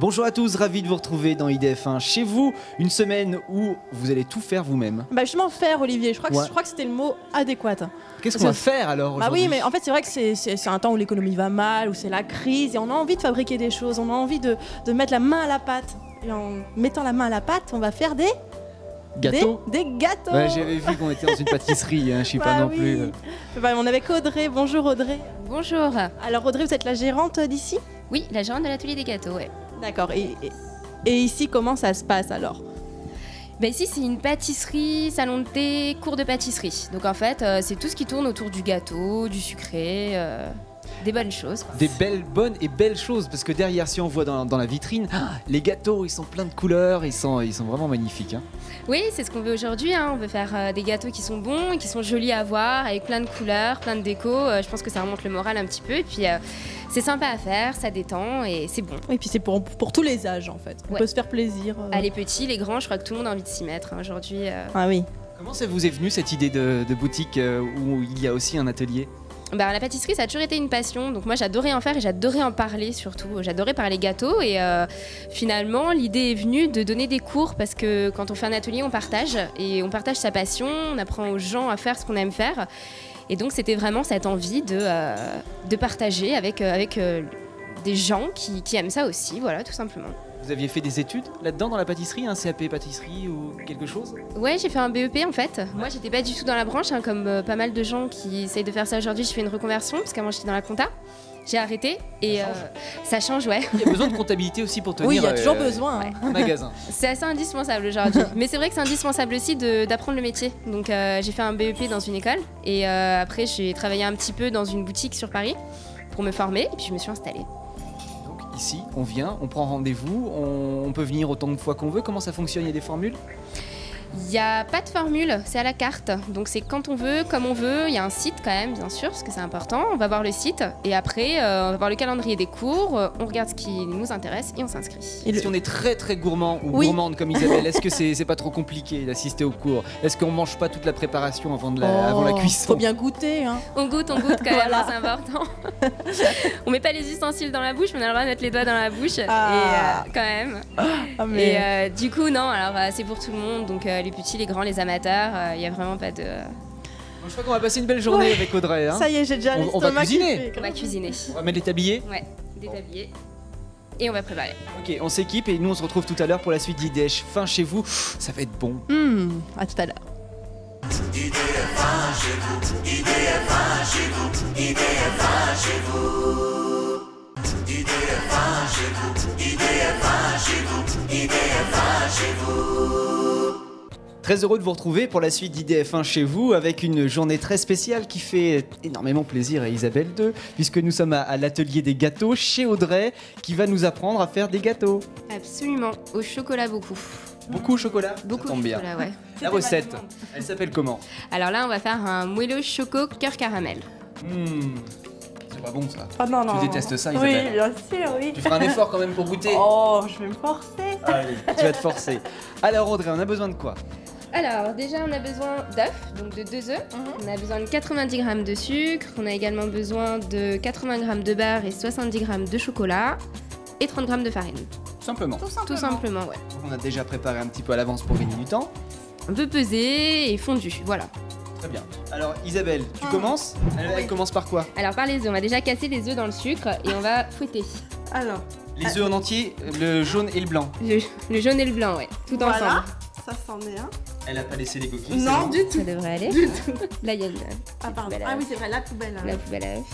Bonjour à tous, ravi de vous retrouver dans IDF1 chez vous, une semaine où vous allez tout faire vous-même. Bah justement faire Olivier, je crois que, Ouais. je crois que c'était le mot adéquat. Qu'est-ce qu'on va faire alors Bah oui, mais en fait c'est vrai que c'est- un temps où l'économie va mal, où c'est la crise, et on a envie de fabriquer des choses, on a envie de, de mettre la main à la pâte. Et en mettant la main à la pâte, on va faire des, Gâteau des, des gâteaux. Ouais, j'avais vu qu'on était dans une pâtisserie, hein, je sais pas Bah non oui. plus. Bah, on est avec Audrey, bonjour Audrey. Bonjour. Alors Audrey, vous êtes la gérante d'ici? Oui, la gérante de l'atelier des gâteaux, ouais. D'accord, et, ici comment ça se passe alors? Bah ici, c'est une pâtisserie, salon de thé, cours de pâtisserie. Donc en fait, euh, c'est tout ce qui tourne autour du gâteau, du sucré, euh, des bonnes choses. quoi. Des belles, bonnes et belles choses, parce que derrière, si on voit dans, dans la vitrine, ah, les gâteaux, ils sont pleins de couleurs, ils sont, ils sont vraiment magnifiques. hein. Oui, c'est ce qu'on veut aujourd'hui. hein. On veut faire euh, des gâteaux qui sont bons, qui sont jolis à voir, avec plein de couleurs, plein de déco. Euh, je pense que ça remonte le moral un petit peu. Et puis, euh, c'est sympa à faire, ça détend et c'est bon. Et puis c'est pour, pour tous les âges en fait, on Ouais. peut se faire plaisir. euh. Ah, les petits, les grands, je crois que tout le monde a envie de s'y mettre hein, aujourd'hui. euh. Ah oui. Comment ça vous est venu cette idée de, de boutique euh, où il y a aussi un atelier? Bah, la pâtisserie, ça a toujours été une passion. Donc moi, j'adorais en faire et j'adorais en parler surtout. J'adorais parler gâteaux et euh, finalement, l'idée est venue de donner des cours parce que quand on fait un atelier, on partage et on partage sa passion. On apprend aux gens à faire ce qu'on aime faire. Et donc, c'était vraiment cette envie de, euh, partager avec, avec euh, des gens qui, qui aiment ça aussi. Voilà, tout simplement. Vous aviez fait des études là-dedans dans la pâtisserie, un CAP pâtisserie ou quelque chose? Ouais, j'ai fait un BEP en fait. Moi, j'étais pas du tout dans la branche, hein, comme euh, pas mal de gens qui essayent de faire ça aujourd'hui. J'ai fait une reconversion parce qu'avant j'étais dans la compta. J'ai arrêté et Ça euh, change. ça change, ouais. Il y a besoin de comptabilité aussi pour tenir Oui, il y a euh, toujours besoin. hein. un magasin. C'est assez indispensable aujourd'hui. Mais c'est vrai que c'est indispensable aussi d'apprendre le métier. Donc euh, j'ai fait un BEP dans une école et euh, après j'ai travaillé un petit peu dans une boutique sur Paris pour me former et puis je me suis installée. Ici, on vient, on prend rendez-vous, on, on peut venir autant de fois qu'on veut. Comment ça fonctionne? Il y a des formules? Il n'y a pas de formule, c'est à la carte. Donc c'est quand on veut, comme on veut. Il y a un site quand même, bien sûr, parce que c'est important. On va voir le site et après euh, on va voir le calendrier des cours. euh, On regarde ce qui nous intéresse et on s'inscrit. Et le- Si on est très très gourmand ou Oui. gourmande comme Isabelle, est-ce que c'est c'est pas trop compliqué d'assister au cours? Est-ce qu'on mange pas toute la préparation avant, de la, avant la Oh, cuisson? Faut bien goûter. Hein. On goûte, on goûte quand même, Voilà. c'est important. on met pas les ustensiles dans la bouche, mais on a le droit de mettre les doigts dans la bouche. Ah. Et euh, quand même. Ah, Et euh, du coup, non, alors euh, c'est pour tout le monde, donc euh, les petits, les grands, les amateurs, euh, il y a vraiment pas de. Bon, Je crois qu'on va passer une belle journée Ouais. avec Audrey. hein. Ça y est, j'ai déjà On- on va cuisiner. On va cuisiner. On va mettre les tabliers. Ouais, des tabliers. Et on va préparer. Ok, on s'équipe et nous on se retrouve tout à l'heure pour la suite d'IDH. Fin chez vous, ça va être bon. Hmm, à tout à l'heure. Très heureux de vous retrouver pour la suite d'IDF1 chez vous avec une journée très spéciale qui fait énormément plaisir à Isabelle 2 puisque nous sommes à, à l'atelier des gâteaux chez Audrey qui va nous apprendre à faire des gâteaux. Absolument. Au chocolat, beaucoup. Beaucoup au chocolat Beaucoup Ça tombe de bien. chocolat, ouais. La recette, elle s'appelle comment? Alors là, on va faire un moelleux choco cœur caramel. Hmm, C'est pas bon ça. Ah non, non. Tu détestes ça, Oui, Isabelle bien sûr, oui. Tu feras un effort quand même pour goûter Oh, je vais me forcer. Allez, tu vas te forcer. Alors Audrey, on a besoin de quoi? Alors, déjà, on a besoin d'œufs, donc de deux œufs. On a besoin de 90 g de sucre. On a également besoin de 80 g de beurre et 70 g de chocolat. Et 30 g de farine. Tout simplement. Tout simplement, ouais. Donc, on a déjà préparé un petit peu à l'avance pour gagner du temps. Un peu pesé et fondu, voilà. Très bien. Alors Isabelle, tu commences elle, elle commence par quoi Alors, par les œufs, on va déjà casser les œufs dans le sucre et on va fouetter. Alors, Les œufs en entier, le jaune et le blanc. Le, le jaune et le blanc, ouais. Tout voilà. ensemble. Ça, c'en est un. Elle a pas laissé les coquilles. Non, du tout. Ça devrait aller. Du tout. Là, il y a une, Ah, pardon. Ah oui, c'est vrai, la poubelle. la alors. poubelle à œufs.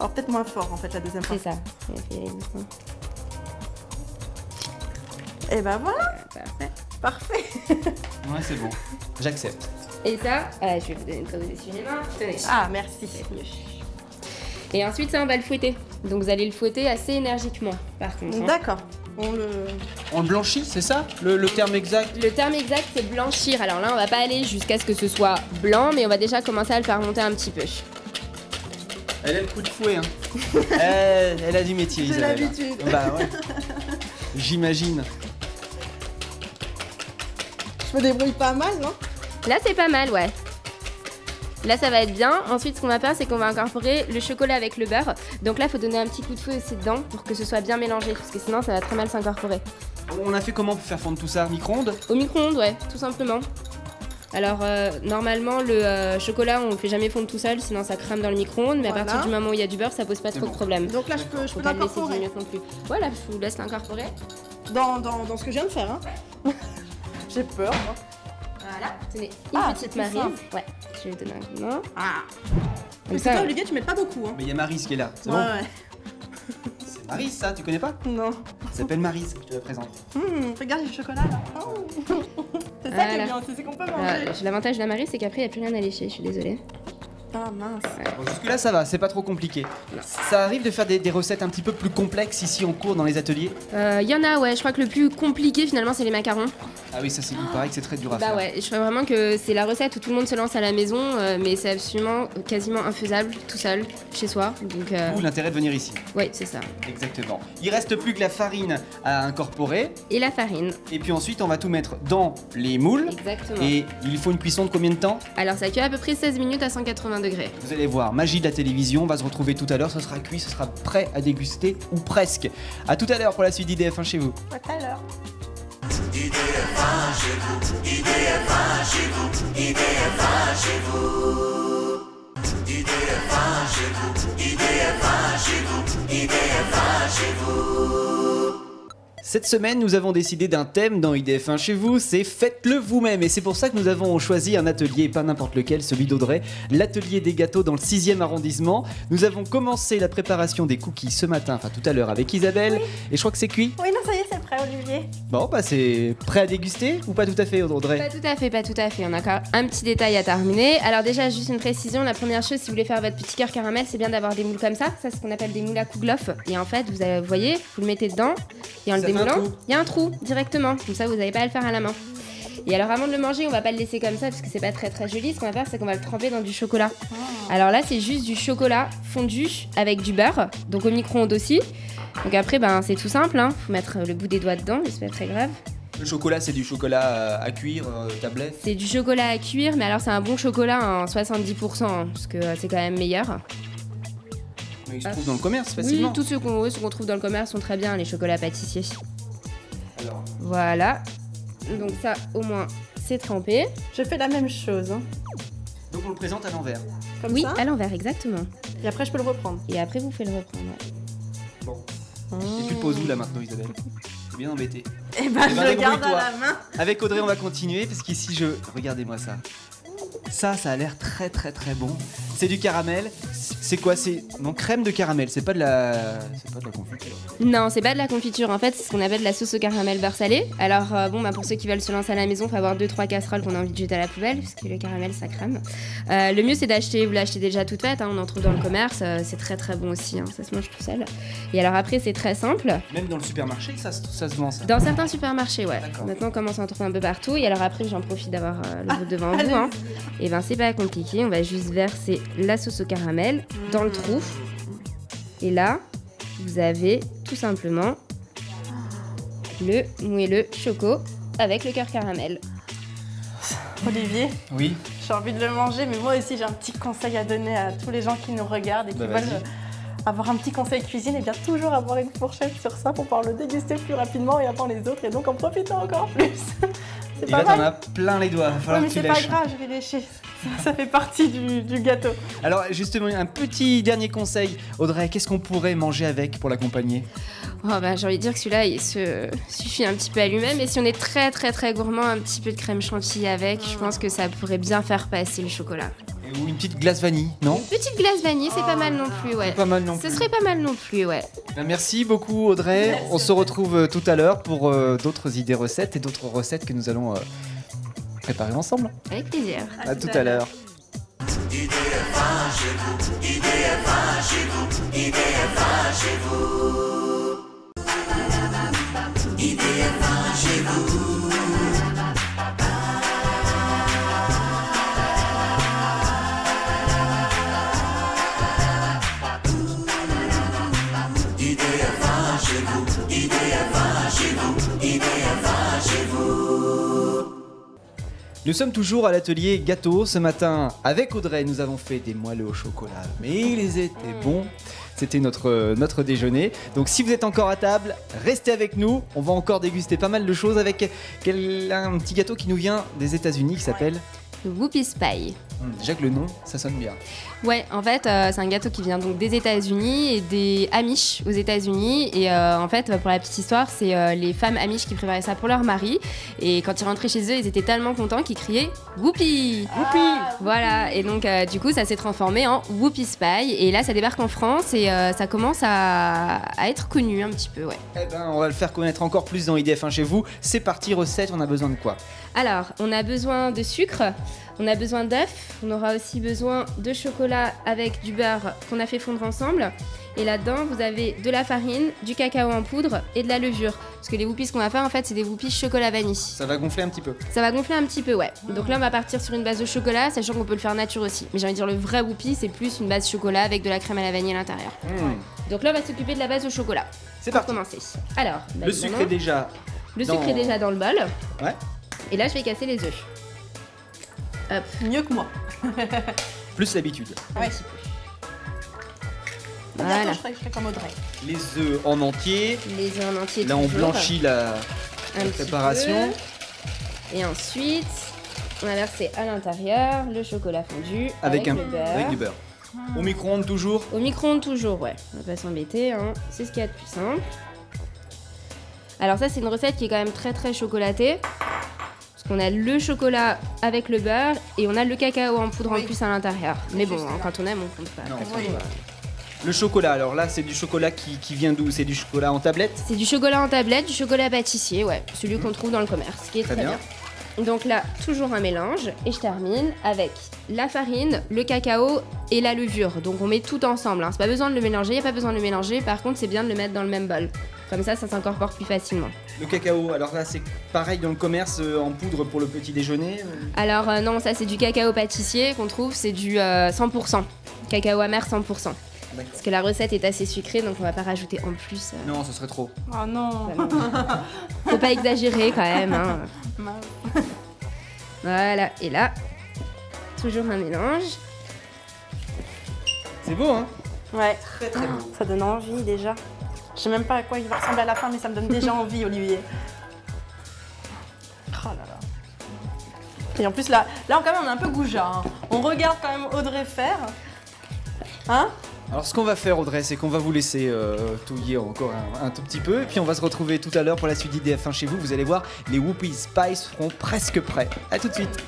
Alors, peut-être moins fort, en fait, la deuxième fois. C'est ça. Et ben voilà, Parfait. parfait. Ouais, c'est bon. J'accepte. Et ça, euh, je vais vous donner de quoi vous essuyer les mains. Tenez. Ah, merci. Et ensuite, ça, on va le fouetter. Donc, vous allez le fouetter assez énergiquement, par contre. hein. On le. On le blanchit, c'est ça le, le terme exact Le terme exact, c'est blanchir. Alors là, on va pas aller jusqu'à ce que ce soit blanc, mais on va déjà commencer à le faire monter un petit peu. Elle a le coup de fouet, hein. elle, elle a du métier, Isabelle. l'habitude. Bah ouais. J'imagine. Je me débrouille pas mal, non? Là, c'est pas mal, ouais. Là, ça va être bien. Ensuite, ce qu'on va faire, c'est qu'on va incorporer le chocolat avec le beurre. Donc là, il faut donner un petit coup de feu aussi dedans pour que ce soit bien mélangé, parce que sinon, ça va très mal s'incorporer. On a fait comment pour faire fondre tout ça? Micro-ondes? Au micro-ondes, ouais, tout simplement. Alors, euh, normalement, le euh, chocolat, on le fait jamais fondre tout seul, sinon ça crame dans le micro-ondes. Mais à partir du moment où il y a du beurre, ça pose pas trop bon. de problème. Donc là, je peux, je peux pas le laisser l'incorporer 10 minutes non plus. Voilà, je vous laisse l'incorporer. dans, dans, dans ce que je viens de faire. Hein. J'ai peur. moi. Voilà, tenez, une Ah, petite simple. Ouais, je vais donner un coup de main. Ah. Mais c'est toi, Olivier, tu mets pas beaucoup. Hein. Mais il y a Marise qui est là. C'est Ouais, bon ouais. C'est Marise ça, tu connais pas? Non. Elle s'appelle Marise, je te la présente. Hum, regarde le chocolat là. Oh. c'est ça qui est bien, c'est ce qu'on peut voilà, manger. L'avantage de la Marie, c'est qu'après, il n'y a plus rien à lécher, je suis désolée. Ah mince. Bon, Jusque-là, ça va, c'est pas trop compliqué. Ça arrive de faire des, des recettes un petit peu plus complexes ici en cours dans les ateliers? Euh, Il y en a, ouais, je crois que le plus compliqué finalement, c'est les macarons. Ah oui, ça c'est, il paraît que c'est très dur à Bah faire. ouais, je crois vraiment que c'est la recette où tout le monde se lance à la maison, euh, mais c'est absolument quasiment infaisable tout seul, chez soi. Donc, euh, l'intérêt de venir ici. ouais, c'est ça. Exactement. Il reste plus que la farine à incorporer. Et la farine, Et puis ensuite, on va tout mettre dans les moules. exactement. Et il faut une cuisson de combien de temps? Alors ça cuit à peu près 16 minutes à 180 degrés. Vous allez voir, magie de la télévision, on va se retrouver tout à l'heure, ce sera cuit, ce sera prêt à déguster ou presque. A tout à l'heure pour la suite d'IDF1 chez vous. À tout à l'heure. Ideia Vágico, Ideia Vágico, Ideia Vágico. Ideia Vágico, Ideia Vágico, Ideia Vágico. Cette semaine, nous avons décidé d'un thème dans IDF1 chez vous, c'est faites-le vous-même. Et c'est pour ça que nous avons choisi un atelier, et pas n'importe lequel, celui d'Audrey, l'atelier des gâteaux dans le 6e arrondissement. Nous avons commencé la préparation des cookies ce matin, enfin tout à l'heure avec Isabelle, et je crois que c'est cuit. Oui, non, ça y est, c'est prêt, Olivier. Bon, bah c'est prêt à déguster ou pas tout à fait, Audrey? Pas tout à fait, pas tout à fait. On a encore un petit détail à terminer. Alors déjà, juste une précision. La première chose, si vous voulez faire votre petit cœur caramel, c'est bien d'avoir des moules comme ça. Ça, c'est ce qu'on appelle des moules à kouglof. Et en fait, vous, avez- vous voyez, vous le mettez dedans et en Ça le il y a un trou directement. Comme ça, vous n'avez pas à le faire à la main. Et alors avant de le manger, on va pas le laisser comme ça parce que c'est pas très très joli. Ce qu'on va faire, c'est qu'on va le tremper dans du chocolat. Alors là, c'est juste du chocolat fondu avec du beurre, donc au micro-ondes aussi. Donc après, ben c'est tout simple. Hein. Faut mettre le bout des doigts dedans, mais c'est pas très grave. Le chocolat, c'est du chocolat euh, à cuire, euh, tablette? C'est du chocolat à cuire, mais alors c'est un bon chocolat en 70%, hein, parce que euh, c'est quand même meilleur. Mais il se trouve dans le commerce facilement. Oui, tous ceux qu'on trouve dans le commerce sont très bien, les chocolats pâtissiers. Alors, Voilà. Donc ça, au moins, c'est trempé. Je fais la même chose. hein. donc on le présente à l'envers. Comme oui, ça. à l'envers, exactement. Et après, je peux le reprendre. Et après, vous faites le reprendre. Bon. Et tu le poses où là maintenant, Isabelle C'est bien embêté. Et bah, Eh ben, je le garde à la main. Avec Audrey, on va continuer parce qu'ici, je. Regardez-moi ça. Ça, ça a l'air très très très bon. C'est du caramel. C'est quoi C'est non crème de caramel. C'est pas de la. C'est pas de la confiture. Non, c'est pas de la confiture, en fait, c'est ce qu'on appelle de la sauce au caramel beurre salé. Alors, euh, bon, bah, pour ceux qui veulent se lancer à la maison, faut avoir 2-3 casseroles qu'on a envie de jeter à la poubelle, puisque le caramel ça crame. Euh, le mieux, c'est d'acheter, vous l'achetez déjà toute faite, hein, on en trouve dans le commerce, euh, c'est très très bon aussi, hein, ça se mange tout seul. Et alors après, c'est très simple. Même dans le supermarché, ça, se- ça se vend ça. Dans certains supermarchés, ouais. Maintenant, on commence à en trouver un peu partout. Et alors après, j'en profite d'avoir euh, le route devant allez-y. vous. Hein. Et ben, c'est pas compliqué. On va juste verser la sauce au caramel dans le trou. Et là, vous avez tout simplement le moelleux choco avec le cœur caramel. Olivier, Oui. j'ai envie de le manger, mais moi aussi, j'ai un petit conseil à donner à tous les gens qui nous regardent et qui Bah, veulent euh, avoir un petit conseil cuisine. Et bien, toujours avoir une fourchette sur ça pour pouvoir le déguster plus rapidement et avant les autres, et donc en profiter encore plus. Et pas là, t'en as plein les doigts. Va Ouais, mais que tu c'est pas grave, je vais lécher. Ça, ça fait partie du, du gâteau. Alors, justement, un petit dernier conseil. Audrey, qu'est-ce qu'on pourrait manger avec pour l'accompagner? Oh, bah, J'ai envie de dire que celui-là, il se suffit un petit peu à lui-même. Et si on est très très très gourmand, un petit peu de crème chantilly avec, je pense que ça pourrait bien faire passer le chocolat. Ou une petite glace vanille, non petite glace vanille, c'est pas mal non plus, ouais. Pas mal non plus. Ce serait pas mal non plus, ouais. Ben, merci beaucoup Audrey. On se retrouve euh, tout à l'heure pour euh, d'autres idées recettes et d'autres recettes que nous allons euh, préparer ensemble. Avec plaisir. À, à tout à l'heure. chez vous. Nous sommes toujours à l'atelier gâteau. Ce matin, avec Audrey, nous avons fait des moelleux au chocolat, mais ils étaient bons. C'était notre, notre déjeuner. Donc si vous êtes encore à table, restez avec nous. On va encore déguster pas mal de choses avec quel- un petit gâteau qui nous vient des États-Unis qui s'appelle. Le Whoopi Pie. Hum, déjà que le nom, ça sonne bien. Ouais, en fait, euh, c'est un gâteau qui vient donc des États-Unis et des Amish aux États-Unis. Et euh, en fait, pour la petite histoire, c'est euh, les femmes Amish qui préparaient ça pour leur mari. Et quand ils rentraient chez eux, ils étaient tellement contents qu'ils criaient Whoopi Whoopi Voilà, et donc du coup, ça s'est transformé en Whoopi Pie. Et là, ça débarque en France et ça commence à, à être connu un petit peu, ouais. Eh ben, on va le faire connaître encore plus dans IDF1 chez vous. C'est parti, recette, on a besoin de quoi? Alors, on a besoin de sucre, on a besoin d'œufs, on aura aussi besoin de chocolat avec du beurre qu'on a fait fondre ensemble. Et là-dedans, vous avez de la farine, du cacao en poudre et de la levure. Parce que les whoopies qu'on va faire, en fait, c'est des whoopies chocolat vanille. Ça va gonfler un petit peu. Ça va gonfler un petit peu, ouais. Donc là, on va partir sur une base de chocolat, sachant qu'on peut le faire nature aussi. Mais j'ai envie de dire, le vrai whoopie, c'est plus une base chocolat avec de la crème à la vanille à l'intérieur. Hum, Donc là, on va s'occuper de la base au chocolat. C'est Pour parti. commencer. Alors, bah, Le sucre est déjà. le dans- sucre est déjà dans le bol. Ouais. Et là, je vais casser les œufs. Hop. Mieux que moi. Plus l'habitude. Ouais. Voilà. Bientôt, je ferai, je ferai comme Audrey. Les œufs en entier. Les œufs en entier. Là, on toujours. blanchit la, Un la petit préparation. peu. Et ensuite, on va verser à l'intérieur le chocolat fondu Avec, avec, un, le beurre. avec du beurre. Au micro-ondes toujours. Au micro-ondes toujours, ouais. On va pas s'embêter, hein. c'est ce qu'il y a de plus simple. Alors ça, c'est une recette qui est quand même très très chocolatée. Qu'on a le chocolat avec le beurre et on a le cacao en poudre en plus à l'intérieur. Mais bon, hein, quand on aime, on compte pas. Non, on va. va- Le chocolat, alors là, c'est du chocolat qui, qui vient d'où? C'est du chocolat en tablette? C'est du chocolat en tablette, du chocolat pâtissier, ouais. Celui qu'on trouve dans le commerce, qui est Très très, bien. bien. Donc là, toujours un mélange. Et je termine avec la farine, le cacao et la levure. Donc on met tout ensemble. Hein. C'est pas besoin de le mélanger, y a pas besoin de le mélanger. Par contre, c'est bien de le mettre dans le même bol. Comme ça, ça s'incorpore plus facilement. Le cacao, alors là, c'est pareil dans le commerce euh, en poudre pour le petit déjeuner. euh, Alors euh, non, ça c'est du cacao pâtissier qu'on trouve, c'est du euh, 100%. Cacao amer 100%. D'accord. Parce que la recette est assez sucrée, donc on va pas rajouter en plus. euh, Non, ce serait trop. Oh non. vraiment. Faut pas exagérer quand même. hein. Voilà, et là, toujours un mélange. C'est beau, hein? Ouais, Très très beau. ça donne envie déjà. Je sais même pas à quoi il va ressembler à la fin, mais ça me donne déjà envie, Olivier. Oh là là. Et en plus, là, là quand même, on est un peu goujat. hein. On regarde quand même Audrey faire. Hein Alors, ce qu'on va faire, Audrey, c'est qu'on va vous laisser euh, touiller encore un, un tout petit peu. Et puis, on va se retrouver tout à l'heure pour la suite d'IDF1 chez vous. Vous allez voir, les Whoopi Spice seront presque prêts. A tout de suite.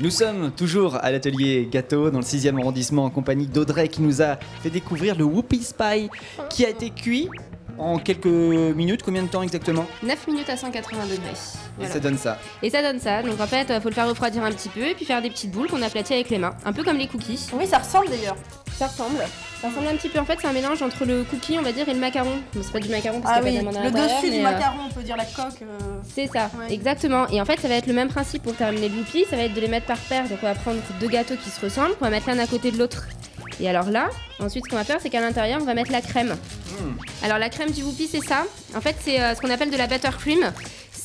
Nous sommes toujours à l'atelier gâteau dans le 6e arrondissement en compagnie d'Audrey qui nous a fait découvrir le Whoopi Spy qui a été cuit en quelques minutes. Combien de temps exactement 9 minutes à 180 degrés. Et ça donne ça. Et ça donne ça. Donc en fait, euh, faut le faire refroidir un petit peu et puis faire des petites boules qu'on aplatit avec les mains. Un peu comme les cookies. Oui, ça ressemble d'ailleurs. Ça ressemble. Ça ressemble un petit peu. En fait, c'est un mélange entre le cookie, on va dire, et le macaron. Bon, c'est pas du macaron parce Ah qu'il y a oui, pas le dessus du euh, macaron, on peut dire la coque. euh, C'est ça, Ouais. exactement. Et en fait, ça va être le même principe pour terminer le whoopi. Ça va être de les mettre par paire. Donc on va prendre deux gâteaux qui se ressemblent, qu'on va mettre l'un à côté de l'autre. Et alors là, ensuite, ce qu'on va faire, c'est qu'à l'intérieur, on va mettre la crème. Mmh. Alors la crème du whoopi, c'est ça. En fait, c'est euh, ce qu'on appelle de la buttercream.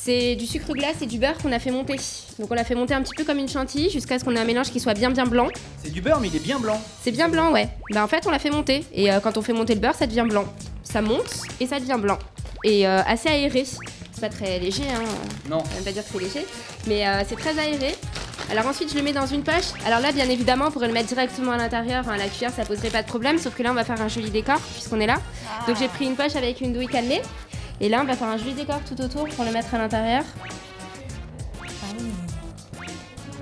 C'est du sucre glace et du beurre qu'on a fait monter. Donc on l'a fait monter un petit peu comme une chantilly jusqu'à ce qu'on ait un mélange qui soit bien bien blanc. C'est du beurre, mais il est bien blanc. C'est bien blanc, ouais. Bah en fait, on l'a fait monter. Et euh, quand on fait monter le beurre, ça devient blanc. Ça monte et ça devient blanc. Et euh, assez aéré. C'est pas très léger, hein. Non. Ça veut pas dire que c'est léger. Mais euh, c'est très aéré. Alors ensuite, je le mets dans une poche. Alors là, bien évidemment, on pourrait le mettre directement à l'intérieur. Enfin, la cuillère, ça poserait pas de problème. Sauf que là, on va faire un joli décor puisqu'on est là. Donc j'ai pris une poche avec une douille cannelée. Et là, on va faire un joli décor tout autour pour le mettre à l'intérieur.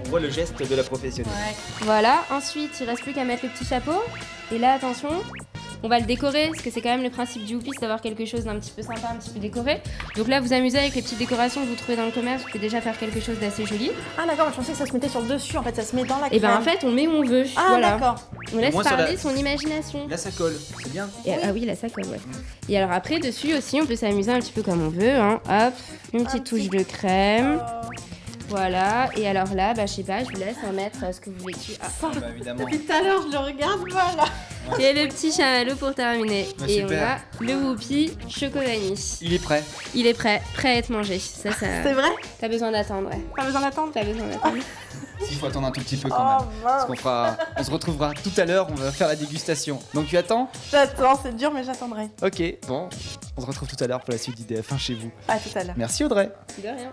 On voit le geste de la professionnelle. Voilà, ensuite il reste plus qu'à mettre le petit chapeau. Et là, attention, on va le décorer parce que c'est quand même le principe du whoopie, c'est d'avoir quelque chose d'un petit peu sympa, un petit peu décoré. Donc là, vous amusez avec les petites décorations que vous trouvez dans le commerce, vous pouvez déjà faire quelque chose d'assez joli. Ah d'accord, je pensais que ça se mettait sur le dessus, en fait ça se met dans la Et crème. ben en fait, on met où on veut. Ah voilà. d'accord. On laisse parler la- son imagination. Là, ça colle. C'est bien. Et- Ah oui, là ça colle, ouais. Et alors après, dessus aussi, on peut s'amuser un petit peu comme on veut. Hein. Hop, une petite petit- touche de crème. Voilà, et alors là, bah, je sais pas, je vous laisse en mettre euh, ce que vous voulez dessus. Ah. Bah, évidemment. Depuis tout à l'heure, je le regarde, voilà. Et le petit chamallow pour terminer. Bah, et super. on a le whoopi chocolani. Il est prêt. Il est prêt, prêt à être mangé. Ça, ça. C'est vrai T'as besoin d'attendre, ouais. Pas besoin d'attendre T'as besoin d'attendre. Il faut attendre un tout petit peu quand Oh même. Parce mince qu'on fera, on se retrouvera tout à l'heure, on va faire la dégustation. Donc tu attends J'attends, c'est dur, mais j'attendrai. Ok, bon, on se retrouve tout à l'heure pour la suite d'IDF1 chez vous. À tout à l'heure. Merci Audrey. De rien.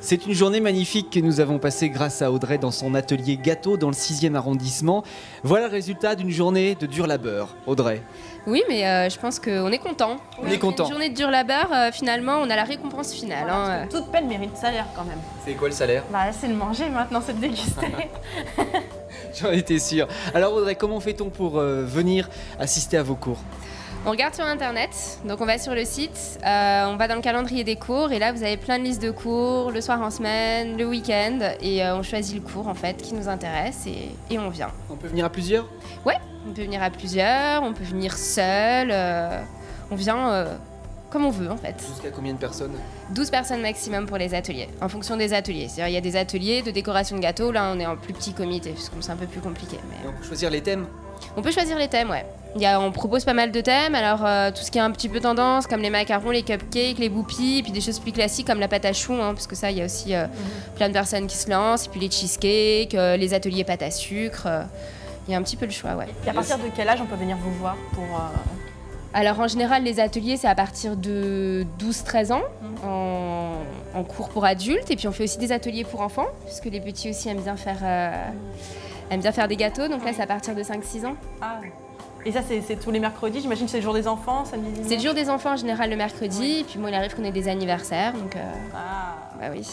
C'est une journée magnifique que nous avons passée grâce à Audrey dans son atelier gâteau dans le 6e arrondissement. Voilà le résultat d'une journée de dur labeur. Audrey. Oui, mais euh, je pense qu'on est content. On est content. Une journée de dur labeur, euh, finalement, on a la récompense finale. hein. Toute peine mérite salaire quand même. C'est quoi le salaire? Bah, c'est le manger maintenant, c'est le déguster. J'en étais sûr. Alors Audrey, comment fait-on pour euh, venir assister à vos cours? On regarde sur internet, donc on va sur le site, euh, on va dans le calendrier des cours et là vous avez plein de listes de cours, le soir en semaine, le week-end et euh, on choisit le cours en fait qui nous intéresse et, et on vient. On peut venir à plusieurs? On peut venir à plusieurs, on peut venir seul, on vient comme on veut en fait. Jusqu'à combien de personnes 12 personnes maximum pour les ateliers, en fonction des ateliers. C'est-à-dire il y a des ateliers de décoration de gâteaux, là on est en plus petit comité parce que c'est un peu plus compliqué. Mais... Et on peut choisir les thèmes On peut choisir les thèmes, ouais. Il y a, on propose pas mal de thèmes, alors euh, tout ce qui est un petit peu tendance, comme les macarons, les cupcakes, les boupies, et puis des choses plus classiques comme la pâte à choux, hein, parce que ça, il y a aussi euh, plein de personnes qui se lancent, et puis les cheesecakes, euh, les ateliers pâte à sucre. euh, Il y a un petit peu le choix, ouais. Et à partir de quel âge on peut venir vous voir pour. Alors en général, les ateliers, c'est à partir de 12-13 ans, Mhm. en, en cours pour adultes, et puis on fait aussi des ateliers pour enfants, puisque les petits aussi aiment bien faire, euh, aiment bien faire des gâteaux, donc là c'est à partir de 5-6 ans. Ah. Et ça, c'est tous les mercredis, j'imagine que c'est le jour des enfants, samedi, C'est le jour des enfants en général le mercredi, et puis moi il arrive qu'on ait des anniversaires, donc euh, Ah. bah oui.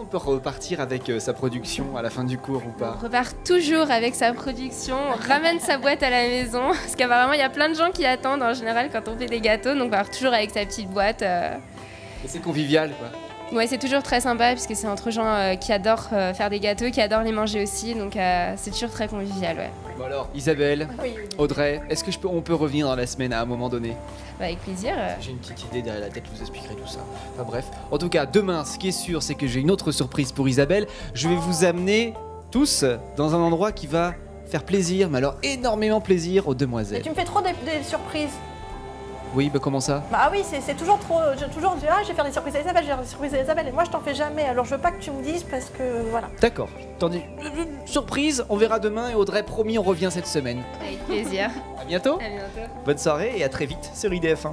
Qu'on peut repartir avec euh, sa production à la fin du cours ou pas On repart toujours avec sa production, on ramène sa boîte à la maison, parce qu'apparemment il y a plein de gens qui attendent en général quand on fait des gâteaux, donc on part toujours avec sa petite boîte. euh. Et c'est convivial quoi. Ouais, c'est toujours très sympa, puisque c'est entre gens euh, qui adorent euh, faire des gâteaux, qui adorent les manger aussi, donc euh, c'est toujours très convivial, ouais. Bon alors, Isabelle, Oui. Audrey, est-ce que je peux, on peut revenir dans la semaine à un moment donné? Bah, avec plaisir. J'ai une petite idée derrière la tête, je vous expliquerai tout ça. Enfin bref. En tout cas, demain, ce qui est sûr, c'est que j'ai une autre surprise pour Isabelle. Je vais vous amener tous dans un endroit qui va faire plaisir, mais alors énormément plaisir aux Mais demoiselles. tu me fais trop des, des surprises. Oui, bah comment ça? Bah ah oui, c'est c'est toujours trop. J'ai toujours dit, ah, je vais faire des surprises à Isabelle, je vais faire des surprises à Isabelle. Et moi, je t'en fais jamais. Alors, je veux pas que tu me dises parce que voilà. D'accord. Tandis, surprise, on verra demain et Audrey, promis, on revient cette semaine. Avec plaisir. À bientôt. à bientôt. Bonne soirée et à très vite sur IDF1.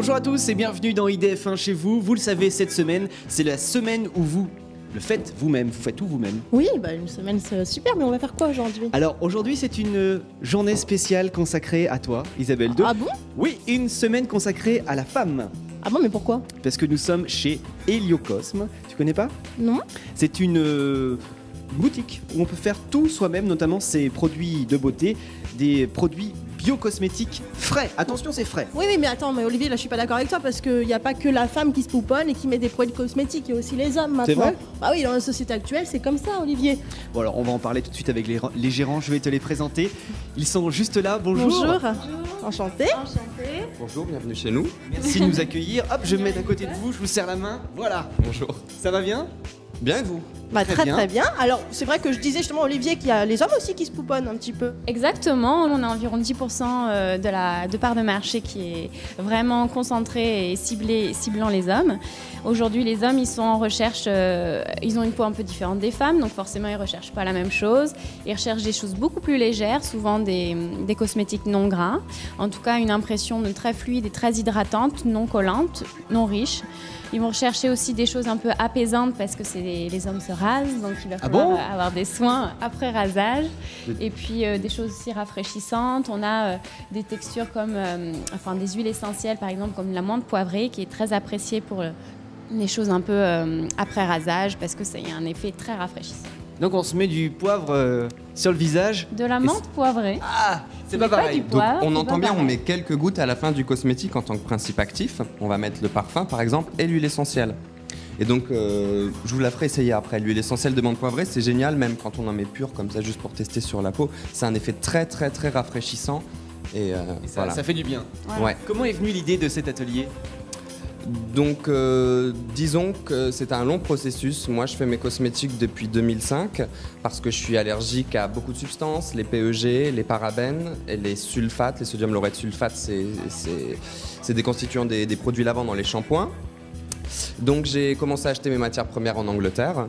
Bonjour à tous et bienvenue dans IDF1 chez vous. Vous le savez, cette semaine, c'est la semaine où vous le faites vous-même, vous faites tout vous-même. Oui, bah une semaine c'est super, mais on va faire quoi aujourd'hui? Alors aujourd'hui, c'est une euh, journée spéciale consacrée à toi, Isabelle II. Ah bon? Oui, une semaine consacrée à la femme. Ah bon, mais pourquoi? Parce que nous sommes chez Heliocosme. Tu connais pas? Non C'est une euh, boutique où on peut faire tout soi-même, notamment ses produits de beauté, des produits biocosmétiques frais. Attention, c'est frais. Oui, oui, mais attends, mais Olivier, là je suis pas d'accord avec toi parce qu'il n'y a pas que la femme qui se pouponne et qui met des produits cosmétiques, il y a aussi les hommes maintenant. C'est vrai Bah oui, dans la société actuelle, c'est comme ça, Olivier. Bon alors on va en parler tout de suite avec les, les gérants, je vais te les présenter. Ils sont juste là, bonjour. Bonjour. Enchanté. Bonjour, bienvenue chez nous. Merci de nous accueillir. Hop, je me mets à côté de vous, je vous serre la main. Voilà. Bonjour. Ça va bien? Bien et vous Bah Très très bien. très bien. Alors, c'est vrai que je disais justement, Olivier, qu'il y a les hommes aussi qui se pouponnent un petit peu. Exactement, on a environ 10% euh, de, la, de part de marché qui est vraiment concentrée et ciblée, ciblant les hommes. Aujourd'hui, les hommes, ils sont en recherche, euh, ils ont une peau un peu différente des femmes, donc forcément, ils recherchent pas la même chose. Ils recherchent des choses beaucoup plus légères, souvent des, des cosmétiques non gras. En tout cas, une impression de très fluide et très hydratante, non collante, non riche. Ils vont rechercher aussi des choses un peu apaisantes parce que c'est les, les hommes se rase, donc il va Ah falloir bon euh, avoir des soins après rasage. Et puis euh, des choses aussi rafraîchissantes. On a euh, des textures comme, euh, enfin des huiles essentielles par exemple comme la menthe poivrée qui est très appréciée pour les choses un peu après rasage parce que ça y a un effet très rafraîchissant. Donc on se met du poivre euh, sur le visage. De la Et menthe poivrée. Ah, c'est Ce pas pareil. Donc on entend bien, on met quelques gouttes à la fin du cosmétique en tant que principe actif. On va mettre le parfum par exemple et l'huile essentielle. Et donc euh, je vous la ferai essayer après. L'huile essentielle de menthe poivrée, c'est génial même quand on en met pure comme ça juste pour tester sur la peau. C'est un effet très très très rafraîchissant. Et, euh, Et ça, voilà. ça fait du bien. Voilà. Ouais. Comment est venue l'idée de cet atelier? Donc, euh, disons que c'est un long processus. Moi, je fais mes cosmétiques depuis 2005 parce que je suis allergique à beaucoup de substances, les PEG, les parabènes et les sulfates. Les sodium laureth sulfate, c'est des constituants des, des produits lavants dans les shampoings. Donc, j'ai commencé à acheter mes matières premières en Angleterre.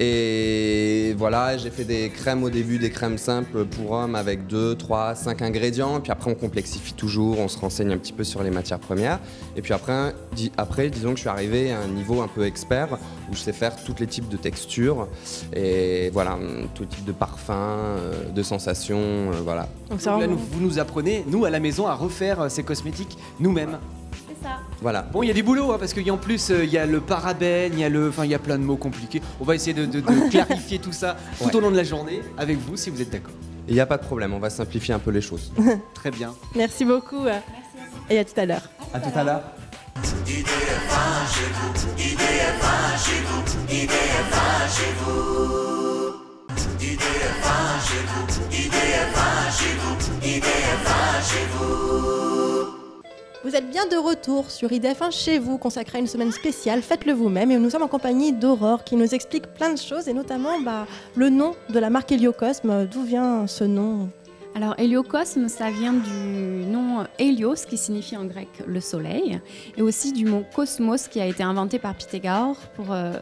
Et voilà, j'ai fait des crèmes au début, des crèmes simples pour hommes avec 2, 3, 5 ingrédients. Puis après, on complexifie toujours, on se renseigne un petit peu sur les matières premières. Et puis après, di- après, disons que je suis arrivé à un niveau un peu expert où je sais faire tous les types de textures et voilà, hum, tout type de parfums, euh, de sensations, euh, voilà. Donc ça, Donc là, nous- vous nous apprenez, nous à la maison, à refaire euh, ces cosmétiques nous-mêmes. C'est ça. Voilà. Bon, il y a du boulot, hein, parce qu'en plus, euh, il y a le parabène, il y a le, enfin, il y a plein de mots compliqués. On va essayer de, de- de clarifier tout ça tout Ouais. au long de la journée avec vous, si vous êtes d'accord. Il n'y a pas de problème, on va simplifier un peu les choses. Très bien. Merci beaucoup. euh, Et à tout à l'heure. À tout à l'heure. Vous êtes bien de retour sur IDF1 chez vous, consacré à une semaine spéciale. Faites-le vous-même. Et nous sommes en compagnie d'Aurore qui nous explique plein de choses et notamment bah, le nom de la marque Heliocosme. D'où vient ce nom Alors, héliocosme, ça vient du nom hélios, qui signifie en grec le soleil, et aussi du mot cosmos, qui a été inventé par Pythagore pour, euh,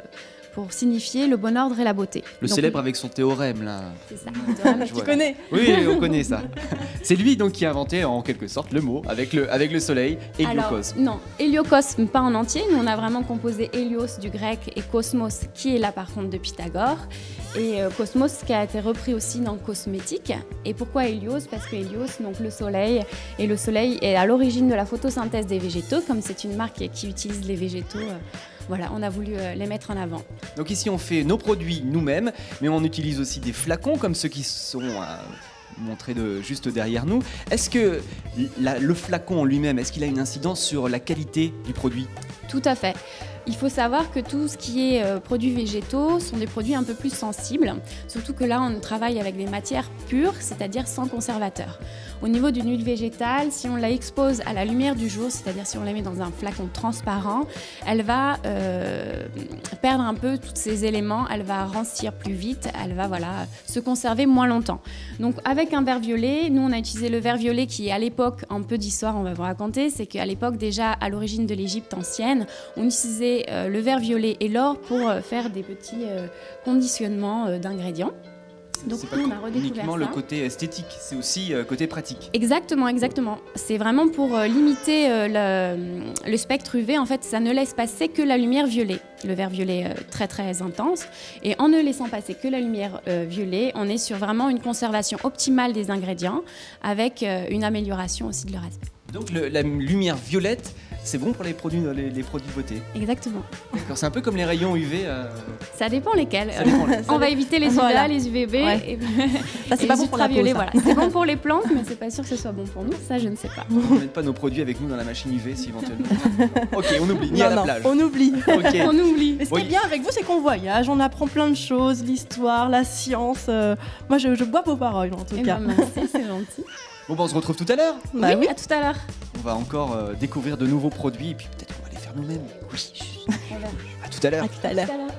pour signifier le bon ordre et la beauté. Le Donc, célèbre avec son théorème, là. C'est ça. Tu vois. connais Oui, on connaît ça. C'est lui donc qui a inventé en quelque sorte le mot avec le, avec le soleil Héliocosme. non, héliocosme, pas en entier. Nous, on a vraiment composé hélios du grec et cosmos, qui est là par contre de Pythagore. Et euh, cosmos qui a été repris aussi dans cosmétique. Et pourquoi hélios? Parce que hélios, donc le soleil, et le soleil est à l'origine de la photosynthèse des végétaux, comme c'est une marque qui utilise les végétaux. euh, voilà, on a voulu euh, les mettre en avant. Donc ici on fait nos produits nous-mêmes, mais on utilise aussi des flacons comme ceux qui sont euh, montrés de, juste derrière nous. Est-ce que la- le flacon en lui-même, est-ce qu'il a une incidence sur la qualité du produit? Tout à fait. Il faut savoir que tout ce qui est euh, produits végétaux sont des produits un peu plus sensibles, surtout que là on travaille avec des matières pures, c'est-à-dire sans conservateur. Au niveau d'une huile végétale, si on la expose à la lumière du jour, c'est-à-dire si on la met dans un flacon transparent, elle va euh, perdre un peu tous ces éléments, elle va rancir plus vite, elle va voilà, se conserver moins longtemps. Donc avec un verre violet, nous on a utilisé le verre violet qui à l'époque, un peu d'histoire on va vous raconter, c'est qu'à l'époque déjà à l'origine de l'Égypte ancienne, on utilisait euh, le verre violet et l'or pour euh, faire des petits euh, conditionnements d'ingrédients. Donc C'est pas on a redécouvert uniquement le ça. côté esthétique, c'est aussi euh, côté pratique. Exactement, exactement. C'est vraiment pour euh, limiter euh, le, le spectre UV. En fait, ça ne laisse passer que la lumière violet. Le vert violet très très intense. Et en ne laissant passer que la lumière violet, on est sur vraiment une conservation optimale des ingrédients avec une amélioration aussi de leur aspect. Donc le- la lumière violette, c'est bon pour les produits, les, les produits beauté. Exactement. D'accord, c'est un peu comme les rayons UV. euh, Ça dépend lesquels. ça dépend. On va éviter les UVA, Voilà. les UVB Ouais. et, Ça, c'est pas les bon pour la peau. ultraviolets, ça. voilà. C'est bon pour les plantes, mais c'est pas sûr que ce soit bon pour nous. Ça, je ne sais pas. On ne met pas nos produits avec nous dans la machine UV si éventuellement. ok, on oublie, ni Non, à la non, plage. on oublie. On oublie. Mais ce qui Oui. est bien avec vous, c'est qu'on voyage, on apprend plein de choses, l'histoire, la science. euh, Moi, je, je bois vos paroles en tout Eh cas. ben, merci, c'est gentil. Bon, bah, on se retrouve tout à l'heure. Bah oui. à tout à l'heure. On va encore euh, découvrir de nouveaux produits et puis peut-être qu'on va les faire nous-mêmes. Oui. À tout à l'heure. À tout à l'heure. Tout à l'heure.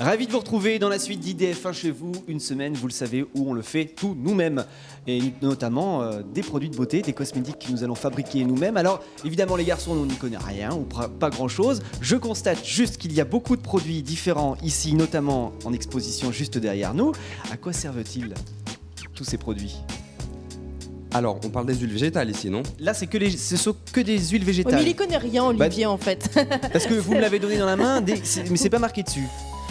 Ravi de vous retrouver dans la suite d'IDF1 chez vous. Une semaine, vous le savez, où on le fait tout nous-mêmes. Et notamment euh, des produits de beauté, des cosmétiques que nous allons fabriquer nous-mêmes. Alors, évidemment, les garçons, on n'y connaît rien ou pas grand-chose. Je constate juste qu'il y a beaucoup de produits différents ici, notamment en exposition juste derrière nous. À quoi servent-ils tous ces produits? Alors, on parle des huiles végétales ici, non? Là, c'est que, les, ce sont que des huiles Oui, végétales. mais il y connaît rien, Olivier, en fait. Parce que vous me l'avez donné dans la main, des- mais c'est pas marqué dessus.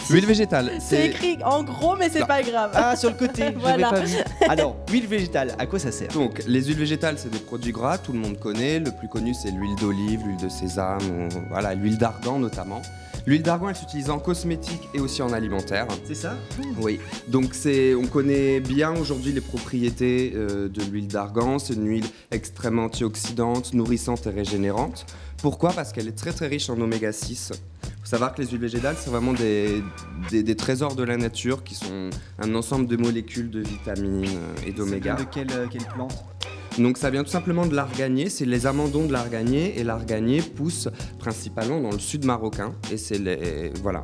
Huile végétale, C'est écrit en gros, mais c'est pas grave. Ah, sur le côté, Voilà. pas vu. Alors, huile végétale, à quoi ça sert? Donc, les huiles végétales, c'est des produits gras, tout le monde connaît. Le plus connu, c'est l'huile d'olive, l'huile de sésame, ou- voilà, l'huile d'argan notamment. L'huile d'argan, elle s'utilise en cosmétique et aussi en alimentaire. C'est ça? Oui, donc c'est, on connaît bien aujourd'hui les propriétés euh, de l'huile d'argan. C'est une huile extrêmement antioxydante, nourrissante et régénérante. Pourquoi? Parce qu'elle est très très riche en oméga 6. Il faut savoir que les huiles végétales, c'est vraiment des, des- des trésors de la nature qui sont un ensemble de molécules de vitamines euh, et d'oméga. De quelle, euh, quelle plante? Donc ça vient tout simplement de l'arganier, c'est les amandons de l'arganier et l'arganier pousse principalement dans le sud marocain et c'est les voilà.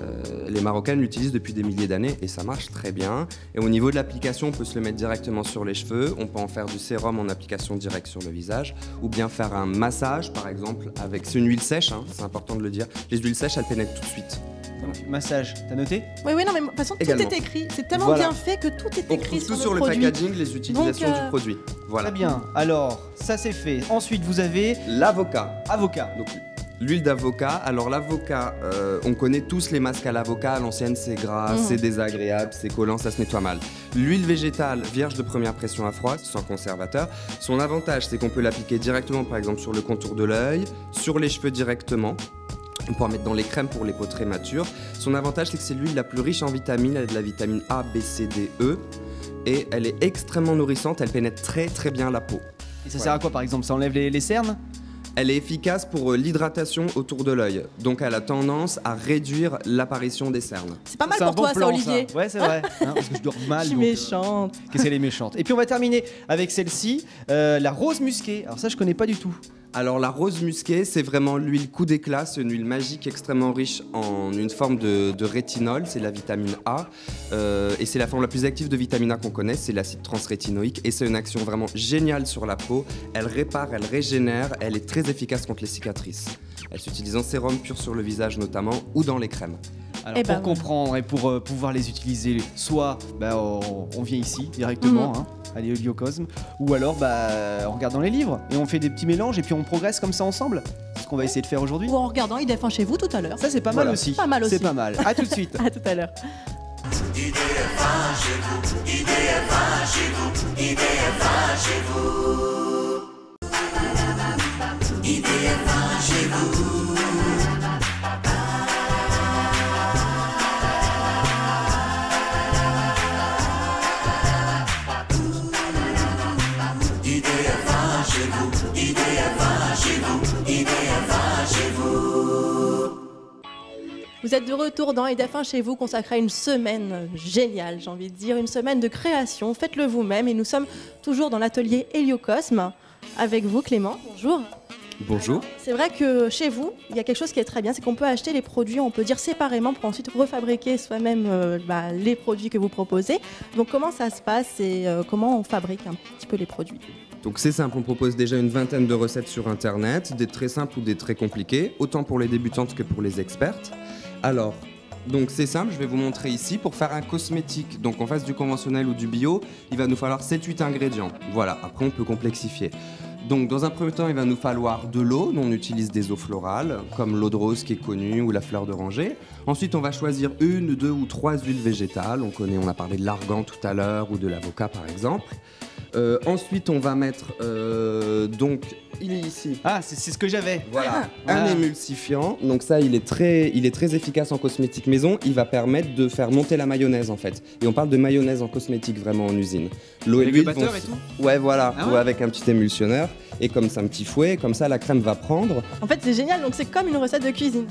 Euh, les Marocains l'utilisent depuis des milliers d'années et ça marche très bien. Et au niveau de l'application, on peut se le mettre directement sur les cheveux, on peut en faire du sérum en application directe sur le visage, ou bien faire un massage par exemple avec. C'est une huile sèche, hein, c'est important de le dire. Les huiles sèches, elles pénètrent tout de suite. Donc, Massage, t'as noté? Oui, oui, non, mais de toute façon, tout est écrit. C'est tellement Voilà. bien fait que tout est écrit trouve tout sur, sur le, le packaging, les utilisations Donc, euh, du produit. Voilà. Très bien. Alors, ça c'est fait. Ensuite, vous avez L'avocat. avocat. Donc l'huile d'avocat. Alors l'avocat, euh, on connaît tous les masques à l'avocat. À l'ancienne, c'est gras, Mhm. c'est désagréable, c'est collant, ça se nettoie mal. L'huile végétale, vierge de première pression à froid, sans conservateur. Son avantage, c'est qu'on peut l'appliquer directement, par exemple, sur le contour de l'œil, sur les cheveux directement. On peut en mettre dans les crèmes pour les peaux très matures. Son avantage, c'est que c'est l'huile la plus riche en vitamines. Elle a de la vitamine A, B, C, D, E. Et elle est extrêmement nourrissante. Elle pénètre très très bien la peau. Et ça sert à quoi par exemple? Ça enlève les, les cernes? Elle est efficace pour euh, l'hydratation autour de l'œil. Donc elle a tendance à réduire l'apparition des cernes. C'est pas mal pour bon toi, ça, plan, Olivier. Ouais, c'est vrai. Hein, parce que je dors mal. Je suis donc, euh, méchante. Qu'est-ce qu'elle est méchante. Et puis on va terminer avec celle-ci, euh, la rose musquée. Alors ça, je connais pas du tout. Alors la rose musquée, c'est vraiment l'huile coup d'éclat, c'est une huile magique extrêmement riche en une forme de, rétinol, c'est la vitamine A. Euh, et c'est la forme la plus active de vitamine A qu'on connaît, c'est l'acide transrétinoïque. Et c'est une action vraiment géniale sur la peau. Elle répare, elle régénère, elle est très efficace contre les cicatrices. Elle s'utilise en sérum pur sur le visage notamment ou dans les crèmes. Alors Eh pour ben, comprendre et pour euh, pouvoir les utiliser, soit bah, on, on vient ici directement, Mhm. hein, à l'héliocosme, ou alors bah, on regarde dans les livres et on fait des petits mélanges et puis on progresse comme ça ensemble. C'est ce qu'on va essayer de faire aujourd'hui. Ou en regardant Il défend chez vous tout à l'heure. Ça c'est pas Voilà. mal aussi. Pas mal aussi. C'est pas mal. À tout de suite. À tout à l'heure. Vous êtes de retour dans EDF1 chez vous, consacré à une semaine géniale, j'ai envie de dire, une semaine de création. Faites-le vous-même et nous sommes toujours dans l'atelier Héliocosme avec vous, Clément. Bonjour. Bonjour. C'est vrai que chez vous, il y a quelque chose qui est très bien, c'est qu'on peut acheter les produits, on peut dire séparément pour ensuite refabriquer soi-même euh, bah, les produits que vous proposez. Donc comment ça se passe et euh, comment on fabrique un petit peu les produits? Donc c'est simple, on propose déjà une vingtaine de recettes sur internet, des très simples ou des très compliquées, autant pour les débutantes que pour les expertes. Alors, donc c'est simple, je vais vous montrer ici pour faire un cosmétique. Donc en face du conventionnel ou du bio, il va nous falloir 7-8 ingrédients. Voilà, après on peut complexifier. Donc dans un premier temps, il va nous falloir de l'eau, on utilise des eaux florales, comme l'eau de rose qui est connue ou la fleur d'oranger. Ensuite, on va choisir une, deux ou trois huiles végétales. On connaît, on a parlé de l'argan tout à l'heure ou de l'avocat par exemple. Euh, ensuite, on va mettre euh, donc il est ici. Ah, c'est c'est ce que j'avais. Voilà, Ah. un émulsifiant. Donc ça, il est très, il est très efficace en cosmétique maison. Il va permettre de faire monter la mayonnaise en fait. Et on parle de mayonnaise en cosmétique vraiment en usine. L'eau et l'huile batteur vont- et tout Ouais, voilà, Ah ouais ou avec un petit émulsionneur et comme ça un petit fouet. Comme ça, la crème va prendre. En fait, c'est génial, donc c'est comme une recette de cuisine.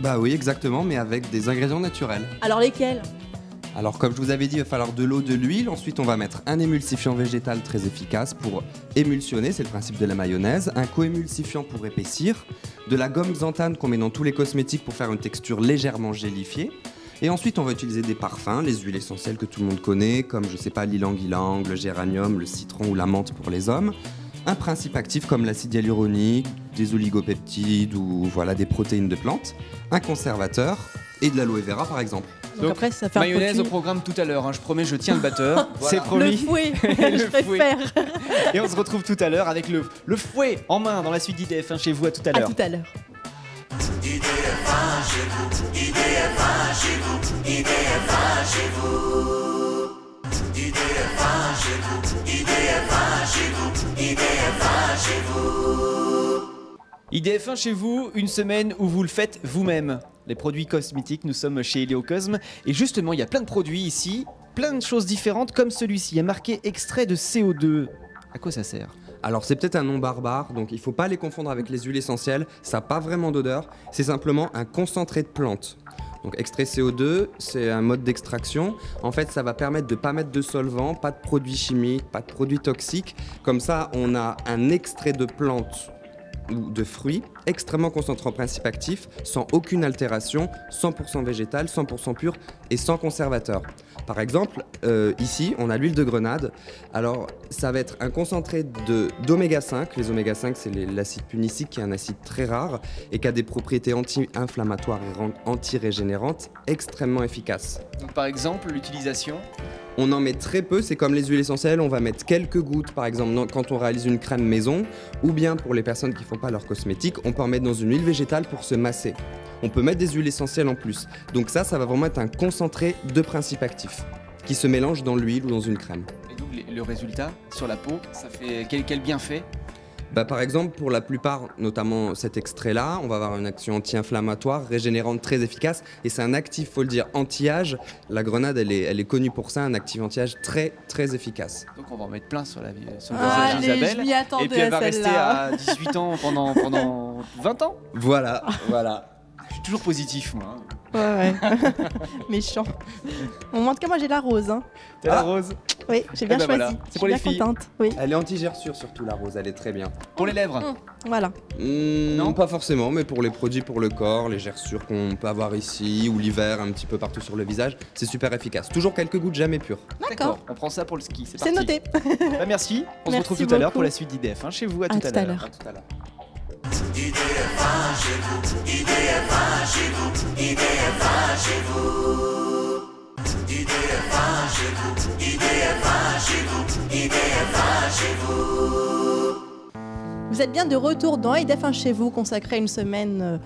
Bah oui, exactement, mais avec des ingrédients naturels. Alors lesquels? Alors comme je vous avais dit, il va falloir de l'eau, de l'huile. Ensuite, on va mettre un émulsifiant végétal très efficace pour émulsionner, c'est le principe de la mayonnaise. Un co-émulsifiant pour épaissir. De la gomme xanthane qu'on met dans tous les cosmétiques pour faire une texture légèrement gélifiée. Et ensuite, on va utiliser des parfums, les huiles essentielles que tout le monde connaît, comme je sais pas l'ilang-ilang, le géranium, le citron ou la menthe pour les hommes. Un principe actif comme l'acide hyaluronique, des oligopeptides ou voilà des protéines de plantes. Un conservateur et de l'aloe vera par exemple. Donc, Donc, après, ça fait un Mayonnaise au programme tout à l'heure. hein. Je promets, je tiens le batteur. C'est Le promis. fouet, Le je fouet. préfère. Et on se retrouve tout à l'heure avec le, le fouet en main dans la suite d'IDF1 chez vous. À tout à À l'heure. tout à l'heure. IDF1 chez vous, une semaine où vous le faites vous-même. Les produits cosmétiques, nous sommes chez Heliocosme. Et justement, il y a plein de produits ici, plein de choses différentes comme celui-ci. Il y marqué extrait de CO2. À quoi ça sert? Alors c'est peut-être un nom barbare, donc il faut pas les confondre avec les huiles essentielles, ça n'a pas vraiment d'odeur, c'est simplement un concentré de plantes. Donc extrait CO2, c'est un mode d'extraction. En fait, ça va permettre de pas mettre de solvant, pas de produits chimiques, pas de produits toxiques. Comme ça, on a un extrait de plantes ou de fruits extrêmement concentré en principe actif, sans aucune altération, 100% végétal, 100% pur et sans conservateur. Par exemple, euh, ici, on a l'huile de grenade. Alors, ça va être un concentré d'oméga 5. Les oméga 5, c'est l'acide punicique, qui est un acide très rare et qui a des propriétés anti-inflammatoires et anti-régénérantes extrêmement efficaces. Donc, par exemple, l'utilisation. On en met très peu, c'est comme les huiles essentielles, on va mettre quelques gouttes par exemple quand on réalise une crème maison, ou bien pour les personnes qui font pas leur cosmétique, on peut en mettre dans une huile végétale pour se masser. On peut mettre des huiles essentielles en plus. Donc ça, ça va vraiment être un concentré de principe actif qui se mélange dans l'huile ou dans une crème. Et donc, le résultat sur la peau, ça fait quel, quel bienfait? Bah, par exemple, pour la plupart, notamment cet extrait-là, on va avoir une action anti-inflammatoire, régénérante très efficace. Et c'est un actif, faut le dire, anti-âge. La grenade, elle est, elle est connue pour ça, un actif anti-âge très, très efficace. Donc, on va en mettre plein sur, la, sur le Allez, visage je d'Isabelle. Et puis, elle va rester à 18 ans pendant, pendant 20 ans. Voilà, voilà. Je suis toujours positif, moi. hein. Ouais, ouais. Méchant. Bon, en tout cas, moi, j'ai la rose. hein. T'as la Ah. rose. Oui, j'ai bien ben choisi. voilà, c'est pour les filles. contente. Oui, Elle est anti-gerçure surtout, la rose, elle est très bien. Pour les lèvres. voilà. Hmm, Non pas forcément, mais pour les produits pour le corps, les gerçures qu'on peut avoir ici ou l'hiver un petit peu partout sur le visage, c'est super efficace. Toujours quelques gouttes, jamais pures. D'accord. On prend ça pour le ski. C'est C'est parti. noté. Bah, merci. On se retrouve tout à l'heure pour la suite d'IDF. hein, chez vous, à, tout, à l'heure. À tout à l'heure. Vous êtes bien de retour dans IDF1 chez vous, consacré à une semaine euh,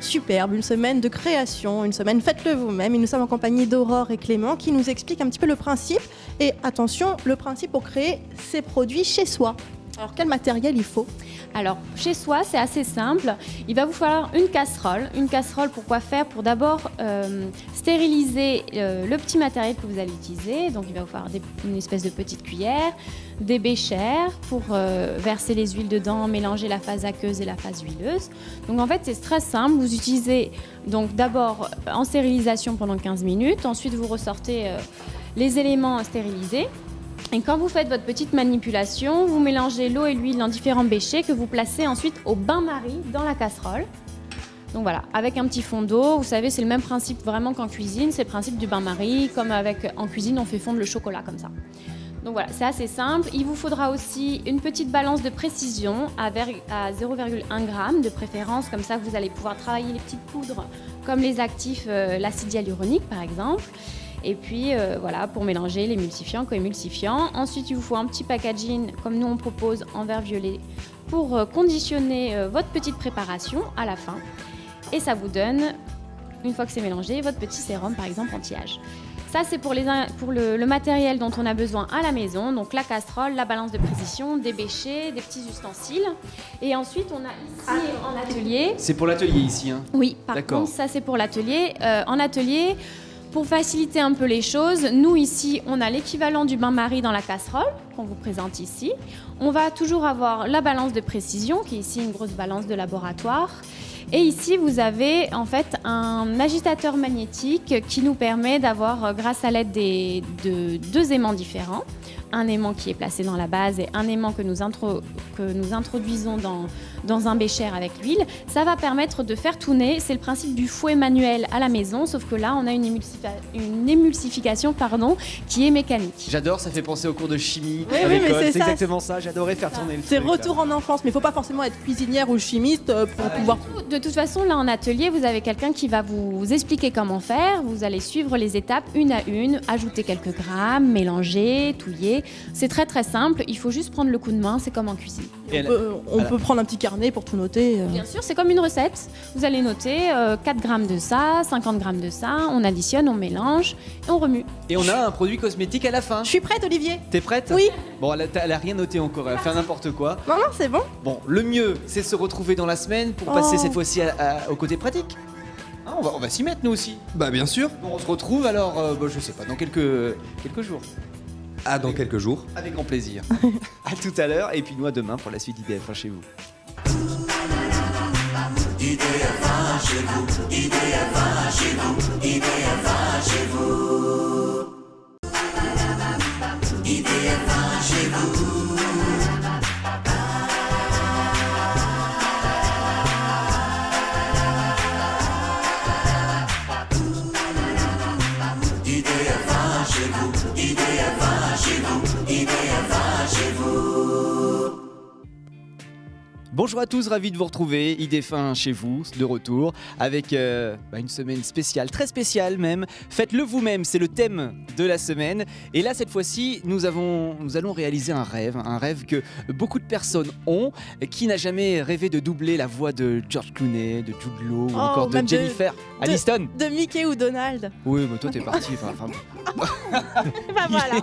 superbe, une semaine de création, une semaine faites-le vous-même. Et nous sommes en compagnie d'Aurore et Clément qui nous expliquent un petit peu le principe. Et attention, le principe pour créer ces produits chez soi. Alors quel matériel il faut Alors, chez soi, c'est assez simple. Il va vous falloir une casserole. Une casserole, pour quoi faire Pour d'abord euh, stériliser euh, le petit matériel que vous allez utiliser. Donc, il va vous falloir une espèce de petite cuillère, des béchères pour euh, verser les huiles dedans, mélanger la phase aqueuse et la phase huileuse. Donc, en fait, c'est très simple. Vous utilisez donc d'abord en stérilisation pendant 15 minutes. Ensuite, vous ressortez les éléments stérilisés. Et quand vous faites votre petite manipulation, vous mélangez l'eau et l'huile dans différents béchets que vous placez ensuite au bain-marie dans la casserole. Donc voilà, avec un petit fond d'eau, vous savez, c'est le même principe vraiment qu'en cuisine, c'est le principe du bain-marie, comme avec en cuisine, on fait fondre le chocolat comme ça. Donc voilà, c'est assez simple. Il vous faudra aussi une petite balance de précision à 0,1 g de préférence, comme ça vous allez pouvoir travailler les petites poudres comme les actifs, euh, l'acide hyaluronique par exemple. Et puis euh, voilà, pour mélanger l'émulsifiant, co-émulsifiant. Ensuite, il vous faut un petit packaging, comme nous on propose en verre violet, pour euh, conditionner euh, votre petite préparation à la fin. Et ça vous donne, une fois que c'est mélangé, votre petit sérum par exemple anti-âge. Ça, c'est pour, les, pour le, le matériel dont on a besoin à la maison, donc la casserole, la balance de précision, des béchets, des petits ustensiles. Et ensuite, on a ici en atelier C'est pour l'atelier ici. Hein? oui, par contre, ça c'est pour l'atelier. Euh, en atelier, pour faciliter un peu les choses, nous ici, on a l'équivalent du bain-marie dans la casserole qu'on vous présente ici. On va toujours avoir la balance de précision, qui est ici une grosse balance de laboratoire. Et ici, vous avez en fait un agitateur magnétique qui nous permet d'avoir, euh, grâce à l'aide de deux aimants différents, un aimant qui est placé dans la base et un aimant que nous, que nous introduisons dans, dans un bécher avec l'huile. Ça va permettre de faire tourner. C'est le principe du fouet manuel à la maison, sauf que là, on a une, une émulsification pardon, qui est mécanique. J'adore, ça fait penser au cours de chimie Oui, à oui, c'est exactement ça. J'adorais faire tourner le C'est retour en enfance, mais il faut pas forcément être cuisinière ou chimiste euh, pour pouvoir. De toute façon, là en atelier, vous avez quelqu'un qui va vous expliquer comment faire. Vous allez suivre les étapes une à une, ajouter quelques grammes, mélanger, touiller. C'est très très simple. Il faut juste prendre le coup de main. C'est comme en cuisine. Et On, elle- peut, on voilà. peut prendre un petit carnet pour tout noter. euh. Bien sûr, c'est comme une recette. Vous allez noter euh, 4 grammes de ça, 50 grammes de ça. On additionne, on mélange et on remue. Et on a un produit cosmétique à la fin. Je suis prête, Olivier T'es prête Oui. Bon, elle a, elle a rien noté encore. Elle va faire n'importe quoi. Non, non, c'est bon. Bon, le mieux, c'est de se retrouver dans la semaine pour Oh. passer cette fois-ci au côté pratique. Hein, on va, on va s'y mettre nous aussi. Bah bien sûr. Bon, on se retrouve alors, euh, bah, je sais pas, dans quelques, quelques jours. À dans quelques jours. Avec grand plaisir. à tout à l'heure et puis nous à demain pour la suite d'IDF1 chez vous. Bonjour à tous, ravi de vous retrouver. IDF1 chez vous, de retour, avec euh, bah, une semaine spéciale, très spéciale même. Faites-le vous-même, c'est le thème de la semaine. Et là, cette fois-ci, nous, avons, nous allons réaliser un rêve, un rêve que beaucoup de personnes ont. Qui n'a jamais rêvé de doubler la voix de George Clooney, de Jude Law ou Oh, encore de de- Jennifer Aniston De Mickey ou Donald. Oui, mais toi, t'es parti. enfin, enfin, Bah voilà.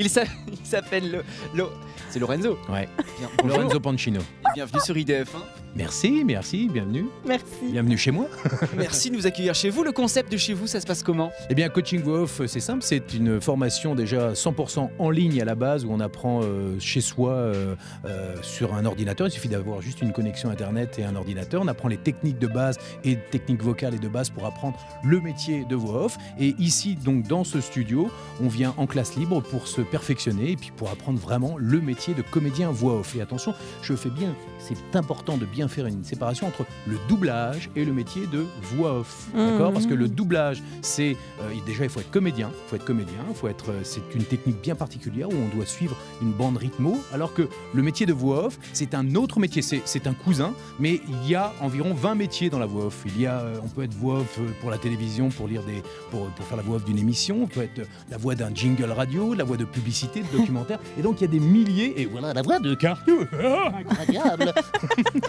il s'a- il s'appelle le, le- C'est Lorenzo. Ouais. Bien, Lorenzo Pancino. et bienvenue sur IDF1. Merci, merci, bienvenue. Merci. Bienvenue chez moi. Merci de nous accueillir chez vous. Le concept de chez vous, ça se passe comment? Eh bien, Coaching Voix Off, c'est simple, c'est une formation déjà 100% en ligne à la base où on apprend euh, chez soi euh, euh, sur un ordinateur. Il suffit d'avoir juste une connexion Internet et un ordinateur. On apprend les techniques de base et techniques vocales et de base pour apprendre le métier de voix off. Et ici, donc, dans ce studio, on vient en classe libre pour se perfectionner et puis pour apprendre vraiment le métier de comédien voix off. Et attention, je fais bien, c'est important de bien faire une séparation entre le doublage et le métier de voix off. D'accord? Mhm. Parce que le doublage, c'est euh, déjà il faut être comédien, il faut être comédien, il faut être, euh, c'est une technique bien particulière où on doit suivre une bande rythmo, alors que le métier de voix off, c'est un autre métier, c'est, c'est un cousin, mais il y a environ 20 métiers dans la voix off. Il y a, euh, on peut être voix off pour la télévision, pour lire des, pour, pour faire la voix off d'une émission, on peut être la voix d'un jingle radio, la voix de publicité, de documentaire, et donc il y a des milliers, et voilà la voix de Cardio, Ah, incroyable.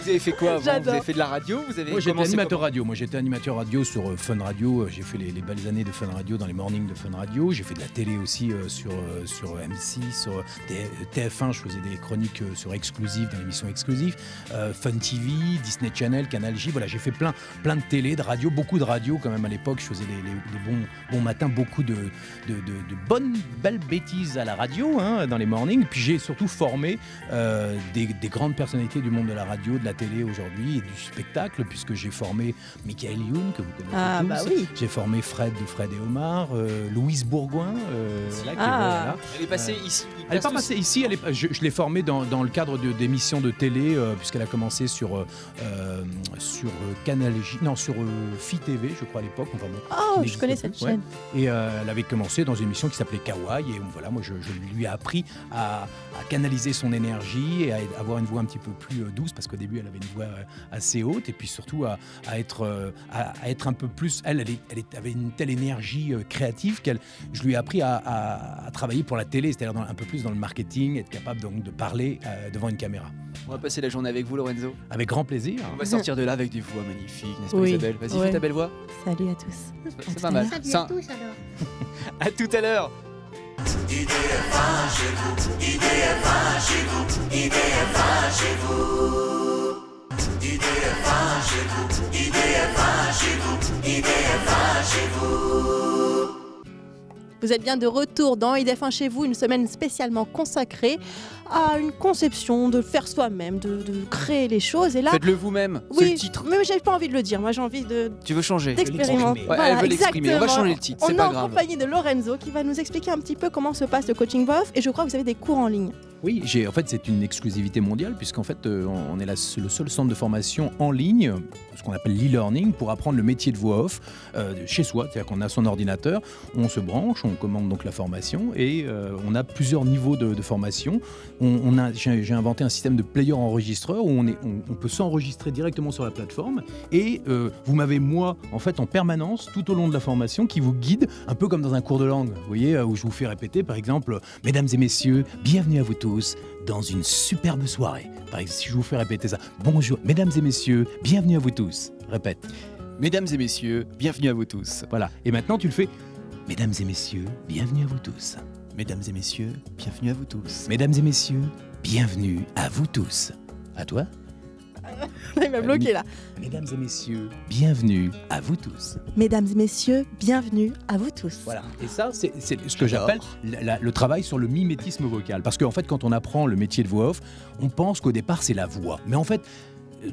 Vous avez fait quoi avant? Vous J'adore. avez fait de la radio? Vous avez Moi j'étais commencé animateur radio. Moi j'étais animateur radio sur euh, Fun Radio. Euh, J'ai fait les, les belles années de Fun Radio dans les mornings de Fun Radio. J'ai fait de la télé aussi euh, sur, euh, sur M6, sur euh, TF1. Je faisais des chroniques euh, sur Exclusive, dans l'émission Exclusive. Euh, Fun TV, Disney Channel, Canal J. Voilà, j'ai fait plein, plein de télé, de radio, beaucoup de radio quand même à l'époque. Je faisais les, les- les bons, bons matins, beaucoup de, de, de- de bonnes, belles bêtises à la radio, hein, dans les mornings. Puis j'ai surtout formé euh, des, des grandes personnalités du monde de la radio, de la télé aujourd'hui et du spectacle, puisque j'ai formé Michael Youn, que vous connaissez Ah tous. bah oui. J'ai formé Fred de Fred et Omar, euh, Louise Bourgoin, euh, voilà, qui est- Ah. voilà. Elle est passée ici. il Elle n'est pas passée ici, elle est- je, je l'ai formée dans, dans le cadre de- d'émissions de télé, euh, puisqu'elle a commencé sur, euh, euh, sur euh, Canal J, non, sur euh, Phi TV, je crois à l'époque. Enfin bon, Oh, je connais plus, cette ouais. chaîne. et euh, elle avait commencé dans une émission qui s'appelait Kawaii. Et voilà, moi, je, je lui ai appris à, à canaliser son énergie et à avoir une voix un petit peu plus euh, douce, parce qu'au début, elle avait une voix euh, assez haute. Et puis surtout, à, à être, euh, à, à être un peu plus. Elle, avait une telle énergie euh, créative qu'elle. Je lui ai appris à, à- à travailler pour la télé, c'est-à-dire un peu plus dans le marketing, être capable donc de parler euh, devant une caméra. On va passer la journée avec vous, Lorenzo. Avec grand plaisir. On va sortir de là avec des voix magnifiques, n'est-ce pas, Oui. Isabelle? Vas-y, Ouais. fais ta belle voix. Salut à tous. C'est tout pas à mal. l'heure. Ça- À tout à l'heure. Vous êtes bien de retour dans IDF1 chez vous, une semaine spécialement consacrée à une conception de faire soi-même, de, de créer les choses. Et là, Faites-le vous-même, c'est oui, le titre. mais j'ai pas envie de le dire. Moi, j'ai envie de Tu veux changer d'expérimenter. Ouais, elle veut l'exprimer. On va exactement. changer le titre, On est pas en grave. compagnie de Lorenzo qui va nous expliquer un petit peu comment se passe le coaching off et je crois que vous avez des cours en ligne. Oui, j'ai, en fait, c'est une exclusivité mondiale, puisqu'en fait, euh, on est le seul centre de formation en ligne, ce qu'on appelle l'e-learning, pour apprendre le métier de voix off euh, chez soi. C'est-à-dire qu'on a son ordinateur, on se branche, on commande donc la formation, et euh, on a plusieurs niveaux de, formation. On, a, j'ai, inventé un système de player enregistreur où on, on, peut s'enregistrer directement sur la plateforme, et vous m'avez moi, en fait, en permanence, tout au long de la formation, qui vous guide, un peu comme dans un cours de langue, vous voyez, où je vous fais répéter, par exemple, Mesdames et messieurs, bienvenue à vous tous dans une superbe soirée. Par exemple, si je vous fais répéter ça, bonjour, mesdames et messieurs, bienvenue à vous tous. Répète. Mesdames et messieurs, bienvenue à vous tous. Voilà. Et maintenant, tu le fais. Mesdames et messieurs, bienvenue à vous tous. Mesdames et messieurs, bienvenue à vous tous. Mesdames et messieurs, bienvenue à vous tous. À toi Il m'a bloqué là. Mesdames et messieurs, bienvenue à vous tous. Mesdames et messieurs, bienvenue à vous tous. Voilà. Et ça, c'est ce que j'appelle le travail sur le mimétisme vocal. Parce qu'en fait, quand on apprend le métier de voix off, on pense qu'au départ, c'est la voix. Mais en fait,